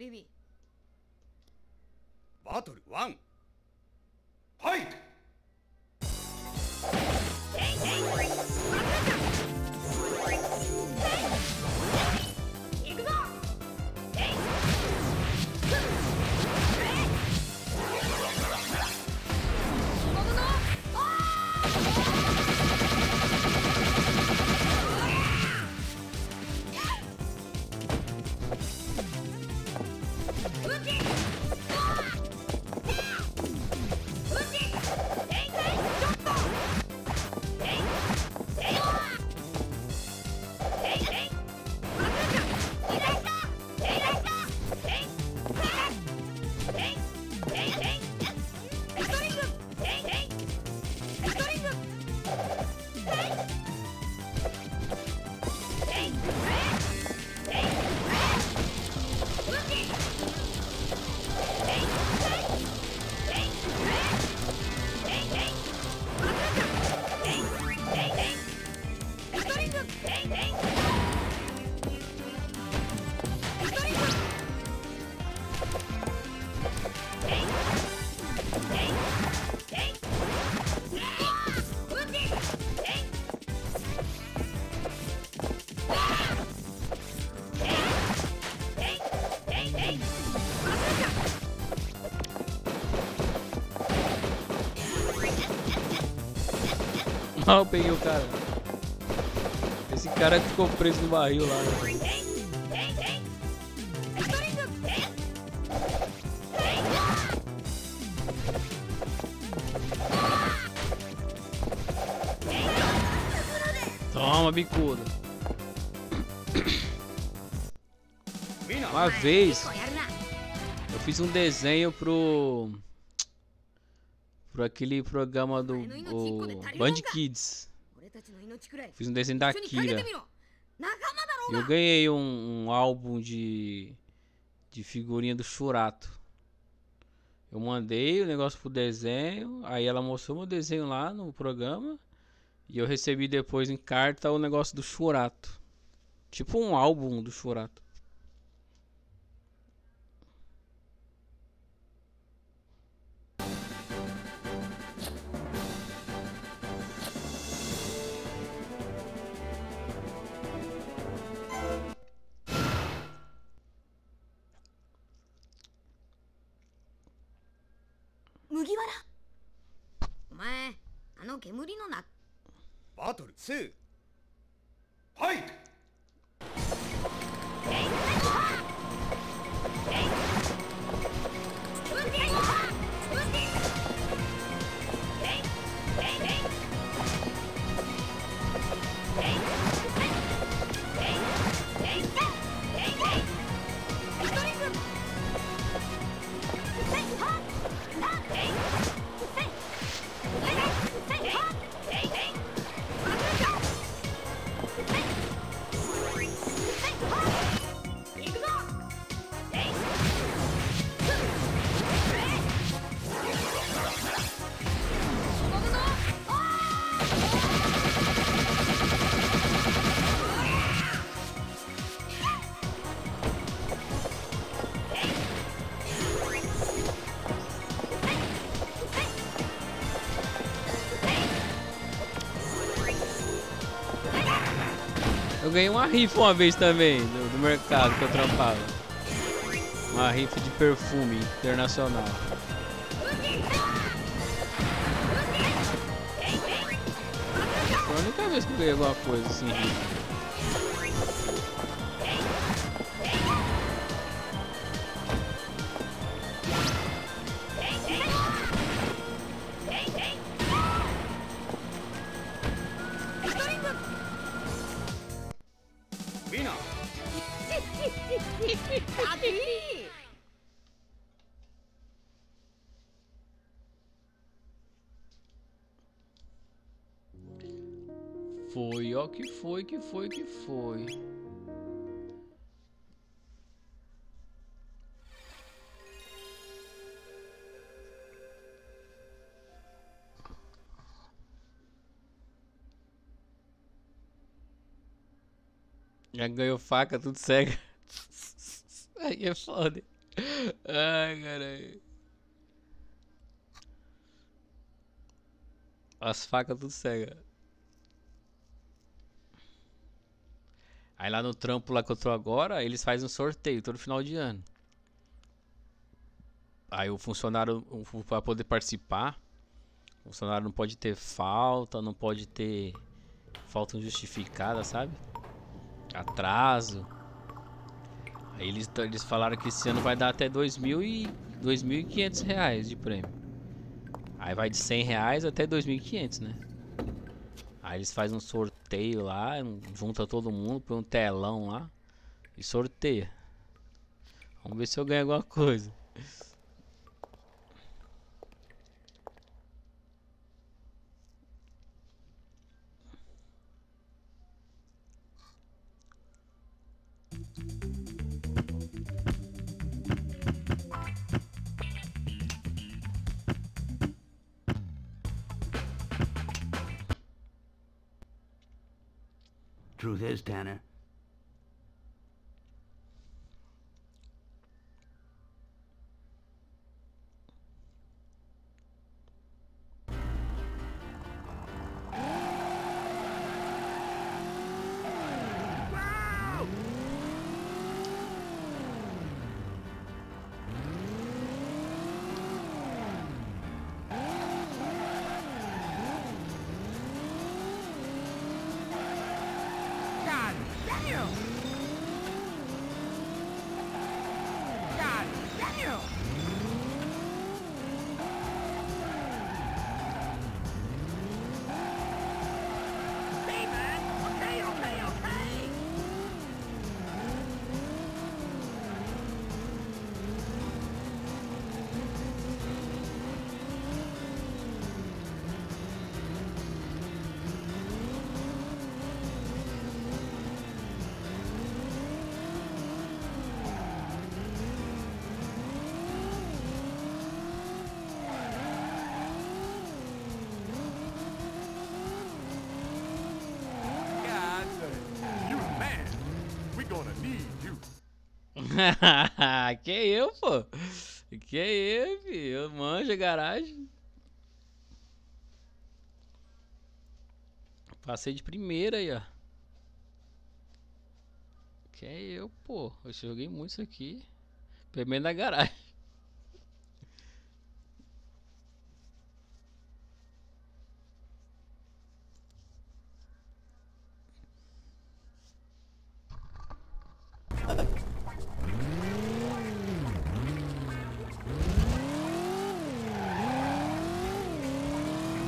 ビビバトルワン。ファイト。Eu peguei o cara. Esse cara ficou preso no barril lá. né? Toma, bicuda. Uma vez eu fiz um desenho pro. pro aquele programa do o Band Kids. Fiz um desenho da Akira. Eu ganhei um, um álbum de, de figurinha do Churato. Eu mandei o negócio pro desenho, aí ela mostrou meu desenho lá no programa. E eu recebi depois em carta o negócio do Churato. Tipo um álbum do Churato. の煙のなバトル2ファイト Eu ganhei uma rifa uma vez também do, do mercado que eu trampava. Uma rifa de perfume internacional. Foi a única vez que eu ganhei alguma coisa assim. rifa. Foi, que foi. Já ganhou faca, tudo cega. Aí é foda. Ai, caralho. As facas tudo cega. Aí lá no trampo lá que eu tô agora, eles fazem um sorteio todo final de ano. Aí o funcionário, pra poder participar, o funcionário não pode ter falta, não pode ter falta injustificada, sabe? Atraso. Aí eles, eles falaram que esse ano vai dar até dois mil e 2.500 reais de prêmio. Aí vai de 100 reais até 2.500, né? Aí eles fazem um sorteio lá, um- junta todo mundo, põe um telão lá e sorteia. Vamos ver se eu ganho alguma coisa. Truth is, Tanner, que eu, pô? Que eu, filho? Eu manjo a garagem. Passei de primeira aí, ó. Que eu, pô? Eu joguei muito isso aqui. Primeiro na garagem.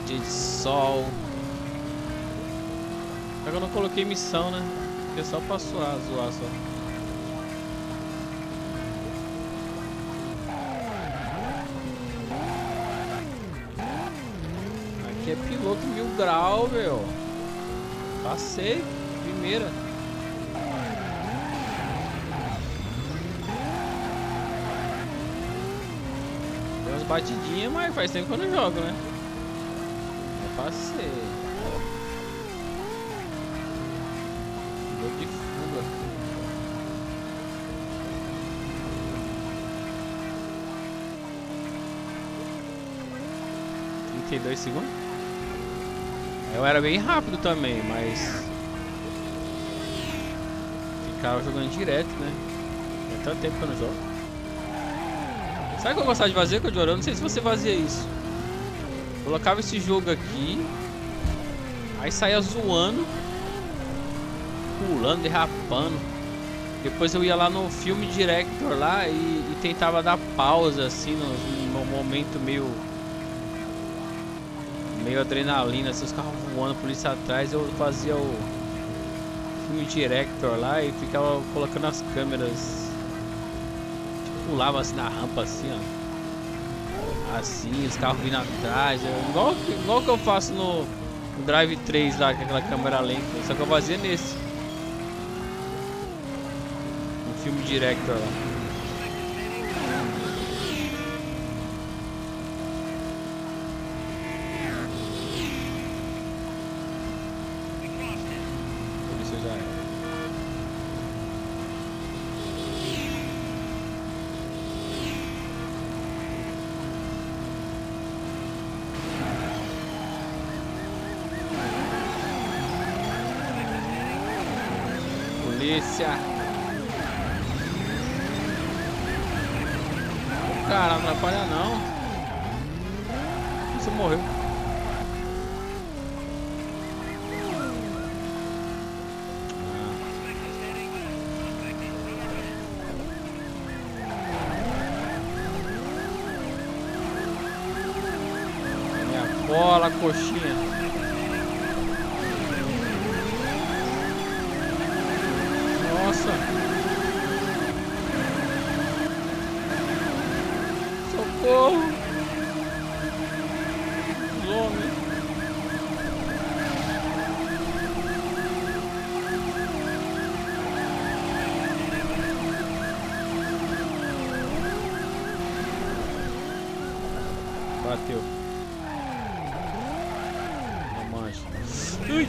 Dia de sol. Só que eu não coloquei missão, né? Porque é só pra suar, zoar só. Aqui é piloto mil grau, meu. Passei, primeira. Deu umas batidinhas, mas faz tempo que eu não jogo, né? Passei. Piloto de fuga. Trinta e dois segundos? Eu era bem rápido também, mas ficava jogando direto, né? Tem tanto tempo que eu não jogo. Sabe o que eu gostava de fazer, Codioro? Eu não sei se você fazia isso. Colocava esse jogo aqui, aí saía zoando, pulando, derrapando. Depois eu ia lá no filme director lá e, e tentava dar pausa assim no, momento meio meio adrenalina, assim, os carros voando, polícia atrás, eu fazia o filme director lá e ficava colocando as câmeras. Tipo, pulava assim na rampa assim, ó. Assim, os carros vindo atrás. eu- igual, igual que eu faço no, Drive 3 lá, com aquela câmera lenta. Só que eu fazia nesse. No filme director lá. Por isso eu já era. Polícia! Cara, não atrapalha não. Você morreu. Minha bola, coxinha. Nossa. Socorro. Os homens. Bateu. Não mancha. Ui.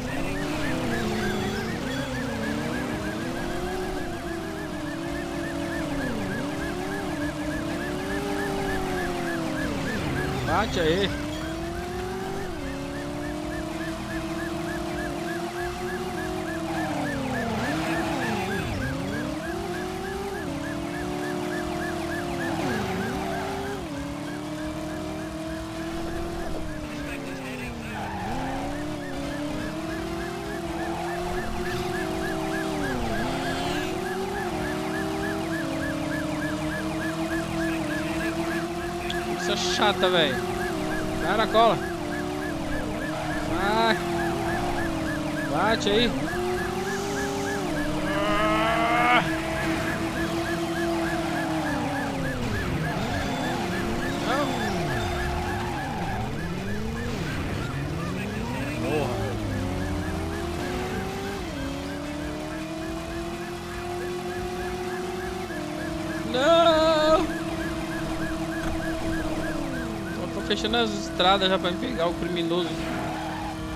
Bate aí. É chata, velho. Cara, cola. Vai. Bate aí. Fechando as estradas já pra me pegar o criminoso.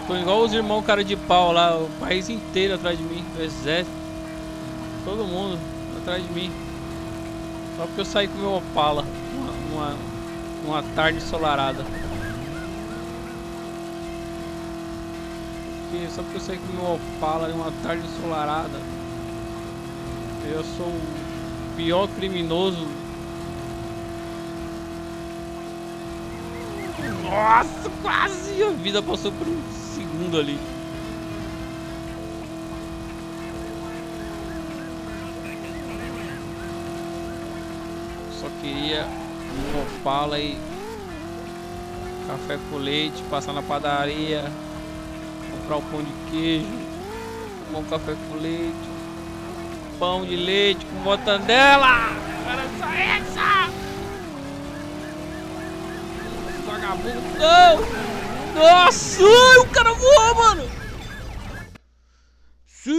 Tô igual os irmãos cara de pau lá, o país inteiro atrás de mim, o exército. Todo mundo atrás de mim. Só porque eu saí com meu Opala numa, numa, numa tarde ensolarada. Só porque eu saí com meu Opala numa tarde ensolarada. Eu sou o pior criminoso. Nossa, quase a vida passou por um segundo ali. Só queria um Opala e café com leite, passar na padaria, comprar um pão de queijo, tomar um café com leite, pão de leite com mortandela. Era só! Vagabundo, não! Nossa, o cara voou, mano! Se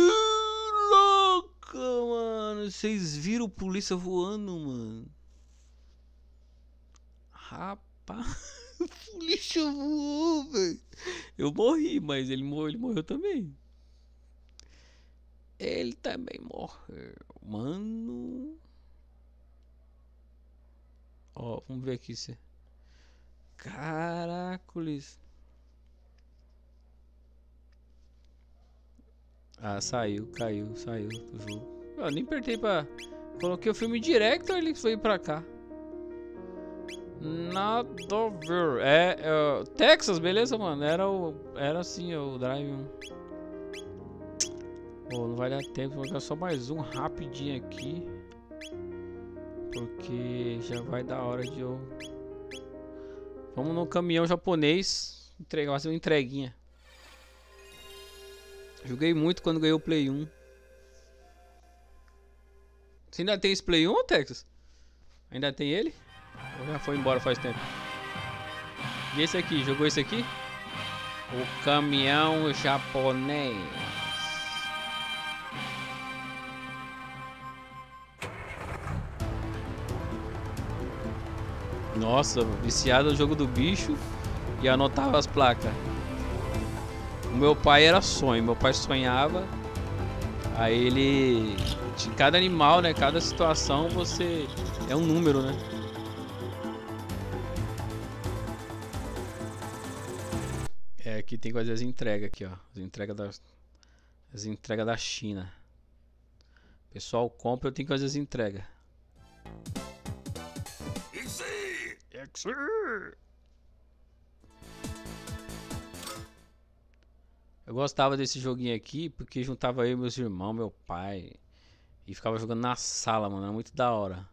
louca, mano! Vocês viram polícia voando, mano? Rapaz, polícia voou, velho. Eu morri, mas ele morreu, ele morreu também. Ele também morreu, mano. Ó, vamos ver aqui se. Caracoles. Ah, saiu, caiu, saiu do jogo. Eu nem apertei pra. Coloquei o filme direto ele foi pra cá. Nada ver. É, é, Texas, beleza, mano? Era o. Era assim o Drive 1. Pô, não vai dar tempo, vou jogar só mais um rapidinho aqui. Porque já vai dar hora de eu. Vamos no caminhão japonês. Entregar, uma entreguinha. Joguei muito quando ganhei o Play 1. Você ainda tem esse Play 1, Texas? Ainda tem ele? Ou já foi embora faz tempo? E esse aqui, jogou esse aqui? O caminhão japonês. Nossa, viciado no jogo do bicho e anotava as placas. O meu pai era sonho, meu pai sonhava. Aí ele. De cada animal, né? Cada situação você. É um número, né? É, aqui tem que fazer as entregas aqui, ó. As entregas da. As entregas da China. Pessoal compra, eu tenho que fazer as entregas. Eu gostava desse joguinho aqui porque juntava e meus irmãos, meu pai. E ficava jogando na sala, mano. Era muito da hora.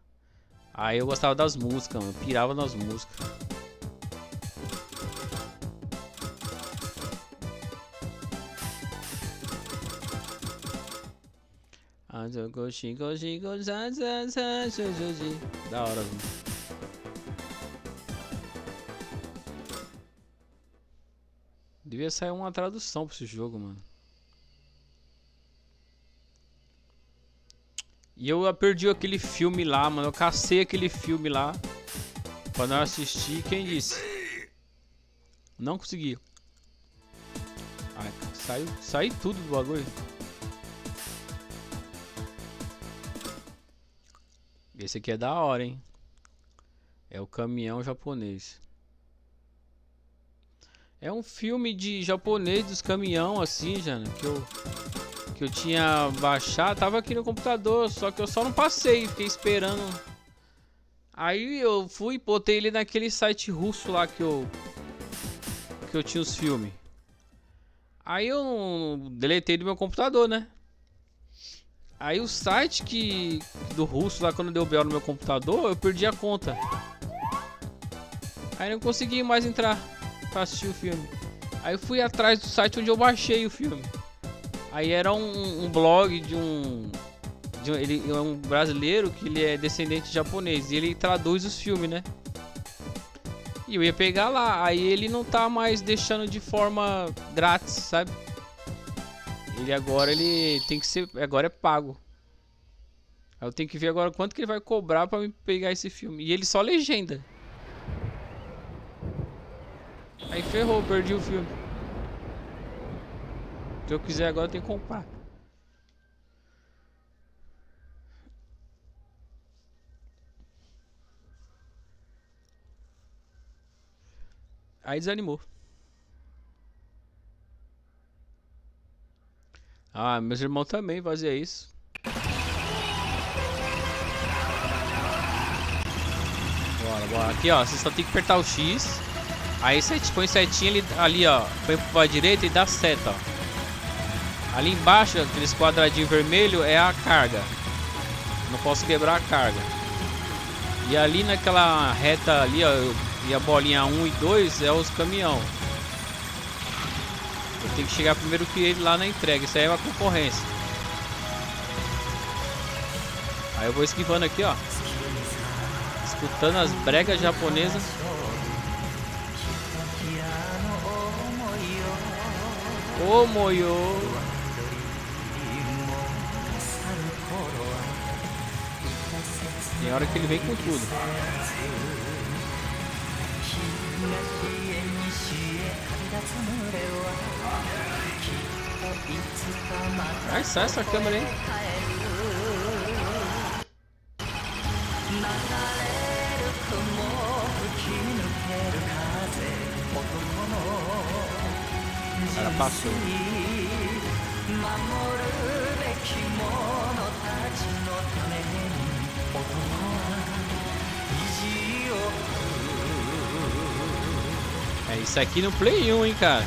Aí eu gostava das músicas, mano. Eu pirava nas músicas. Da hora, mano. Devia sair uma tradução pra esse jogo, mano. E eu perdi aquele filme lá, mano. Eu cacei aquele filme lá. Pra não assistir. Quem disse? Não consegui. Ai, saiu, saiu tudo do bagulho. Esse aqui é da hora, hein? É o caminhão japonês. É um filme de japonês dos caminhão assim, já que eu que eu tinha baixado, tava aqui no computador, só que eu só não passei, fiquei esperando. Aí eu fui, botei ele naquele site russo lá que eu que eu tinha os filmes. Aí eu deletei do meu computador, né? Aí o site que do russo lá quando deu bel no meu computador, eu perdi a conta. Aí não consegui mais entrar pra assistir o filme. Aí eu fui atrás do site onde eu baixei o filme. Aí era um, um blog de um, de um, Ele é um brasileiro que ele é descendente de japonês. E ele traduz os filmes, né? E eu ia pegar lá. Aí ele não tá mais deixando de forma grátis, sabe? Ele agora ele tem que ser. Agora é pago. Aí eu tenho que ver agora quanto que ele vai cobrar pra me pegar esse filme. E ele só legenda. Aí ferrou, perdi o filme. Se eu quiser agora, tem tenho que comprar. Aí desanimou. Ah, meus irmãos também fazia isso. Bora, bora. Aqui, ó, você só tem que apertar o X. Aí você põe setinha ali, ali ó. Põe pra direita e dá seta, ó. Ali embaixo, aqueles quadradinhos vermelho, é a carga. Não posso quebrar a carga. E ali naquela reta ali, ó. E a bolinha 1 e 2 é os caminhão. Eu tenho que chegar primeiro que ele lá na entrega. Isso aí é uma concorrência. Aí eu vou esquivando aqui, ó. Escutando as bregas japonesas. Ô moyo. Tem hora que ele vem com tudo. Ai, sai essa câmera aí. Cara passou. É isso aqui no Play 1, hein, cara.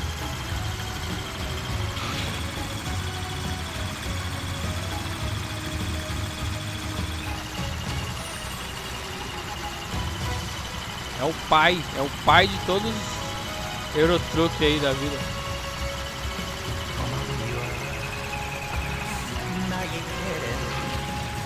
É o pai, é o pai de todos os Eurotruck aí da vida.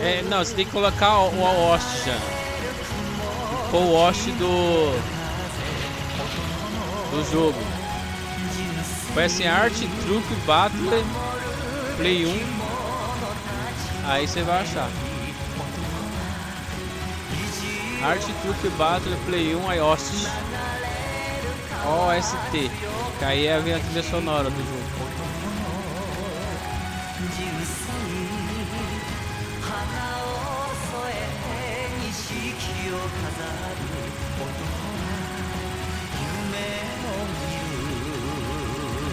É, não, você tem que colocar o, o host. Ficou o host do. do jogo. Foi assim, Art Truck Battle Play 1. Aí você vai achar. Art Truck Battle Play 1 IOST. OST. Que aí é a trilha sonora do jogo.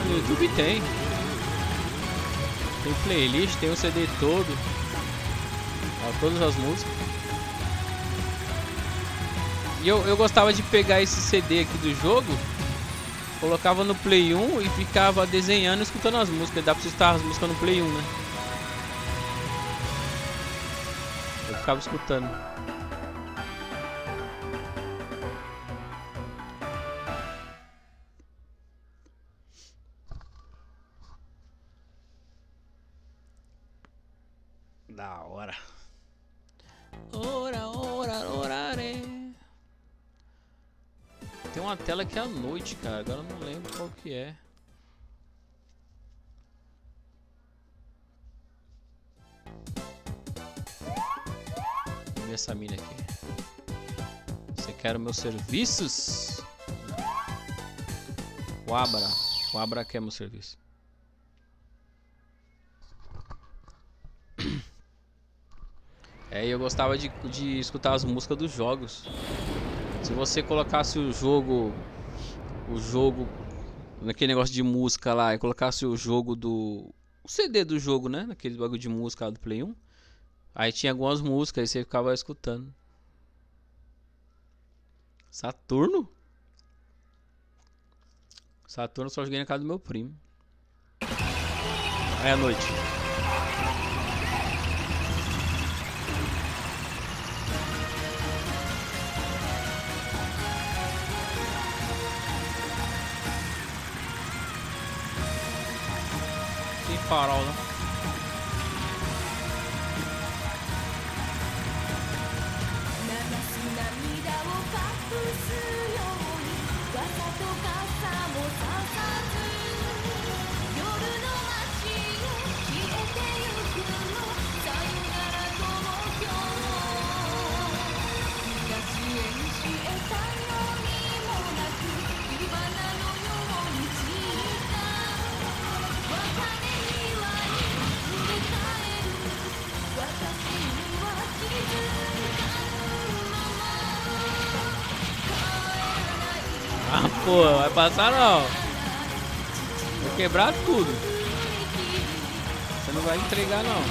No YouTube tem. Tem playlist, tem o CD todo. Ó, todas as músicas. E eu, eu gostava de pegar esse CD aqui do jogo, colocava no Play 1 e ficava desenhando escutando as músicas. Dá pra escutar as músicas no Play 1, né? Eu ficava escutando. Tem uma tela que é à noite, cara. Agora não lembro qual que é. Vamos ver essa mina aqui. Você quer meus serviços? O Abra. O Abra quer meu serviço. É, eu gostava de, de escutar as músicas dos jogos. Se você colocasse o jogo. O jogo. Naquele negócio de música lá e colocasse o jogo do. O CD do jogo, né? Naquele bagulho de música lá do Play 1. Aí tinha algumas músicas e você ficava escutando. Saturno? Saturno só joguei na casa do meu primo. Aí à noite. Tem farol, Vai passar não. Vai quebrar tudo. Você não vai entregar não.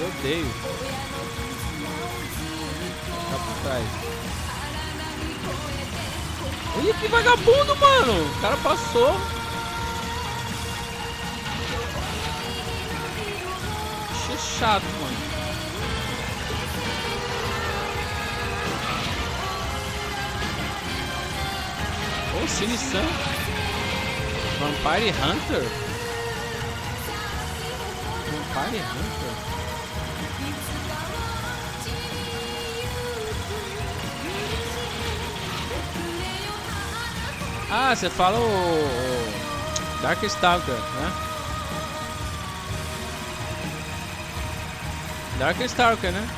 Eu odeio. Tá por trás. Olha que vagabundo, mano. O cara passou. Achei chato, mano. Ô, Sinição. Vampire Hunter. Vampire Hunter. Ah, você fala o, o Dark Stalker, né? Dark Stalker, né?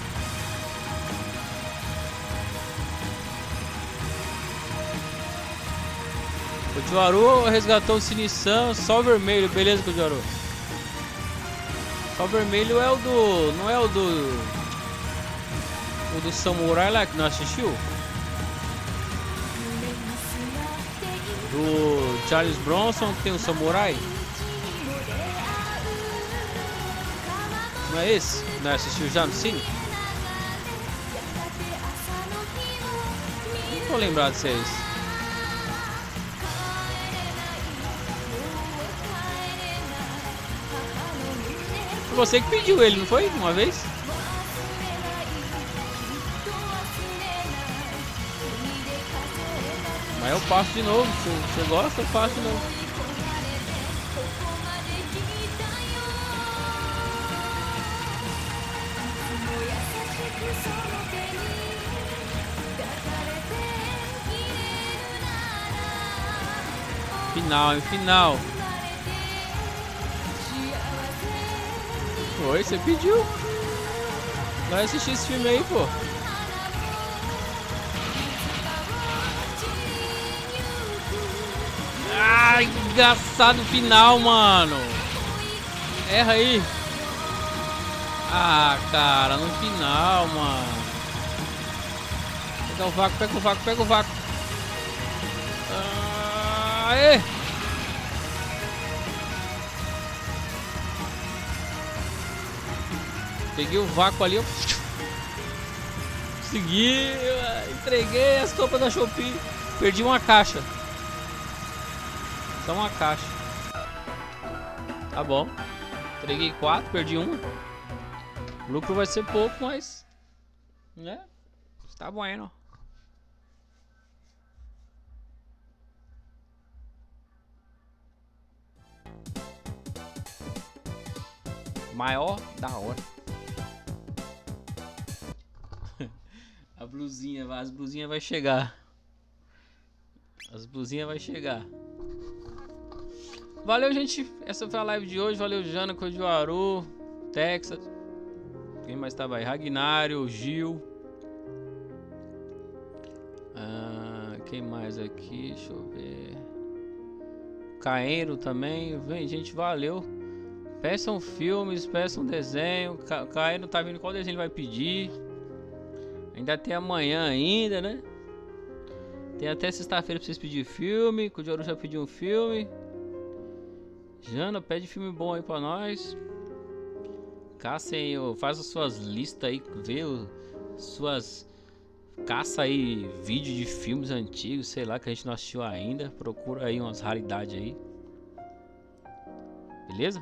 O Juaru resgatou o Sinição, só o vermelho, beleza com Juaru. Só o vermelho é o do. não é o do. O do samurai lá que não assistiu? Do Charles Bronson que tem o samurai? Não é esse? Não assistiu já no cine? Não tô lembrado se é esse. Você que pediu ele, não foi? Uma vez? Mas eu passo de novo. Se você gosta, eu passo de novo. Final? Final. Foi, você pediu. Vai assistir esse filme aí, pô. Ai, engraçado final, mano. Erra aí. Ah, cara, no final, mano. Pega o vácuo, pega o vácuo, pega o vácuo. Ah, Aê! Peguei o vácuo ali, ó. Consegui, entreguei as compras da Shopee. Perdi uma caixa. Só uma caixa. Tá bom. Entreguei quatro, perdi um. O lucro vai ser pouco, mas. Né? Tá bueno. Maior da hora. A blusinha, as blusinhas vai chegar. As blusinhas vai chegar. Valeu, gente. Essa foi a live de hoje. Valeu, Jana, Cojuaru, Texas. Quem mais tava aí? Ragnário, Gil. Ah, quem mais aqui? Deixa eu ver. Caeiro também. Vem, gente, valeu. Peçam filmes, peçam desenho. Ca- Caeiro tá vendo qual desenho ele vai pedir. Ainda tem amanhã ainda, né? Tem até sexta-feira pra vocês pedirem filme. Que o Dioru já pediu um filme. Jana, pede filme bom aí pra nós. Caçem, faz as suas listas aí, vê o- suas. Caça aí vídeo de filmes antigos, sei lá, que a gente não assistiu ainda. Procura aí umas raridades aí. Beleza?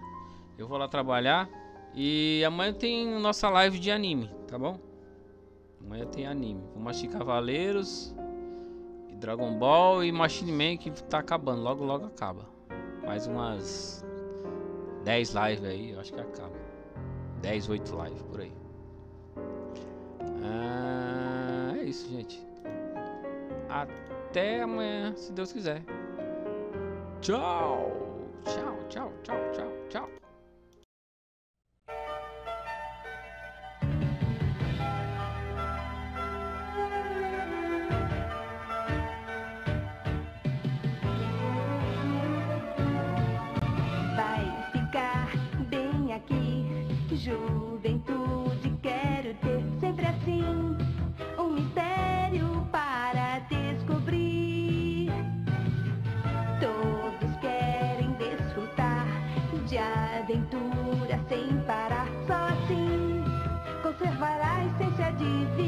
Eu vou lá trabalhar. E amanhã tem nossa live de anime, tá bom? Amanhã tem anime. Vou assistir Cavaleiros, Dragon Ball e Machine Man que tá acabando. Logo, logo acaba. Mais umas 10 lives aí, eu acho que acaba. 10, 8 lives por aí. Ah, é isso, gente. Até amanhã, se Deus quiser. Tchau! Tchau, tchau, tchau, tchau, tchau. Juventude quero ter sempre assim. Um mistério para descobrir. Todos querem desfrutar de aventura sem parar. Só assim conservar a essência de vida.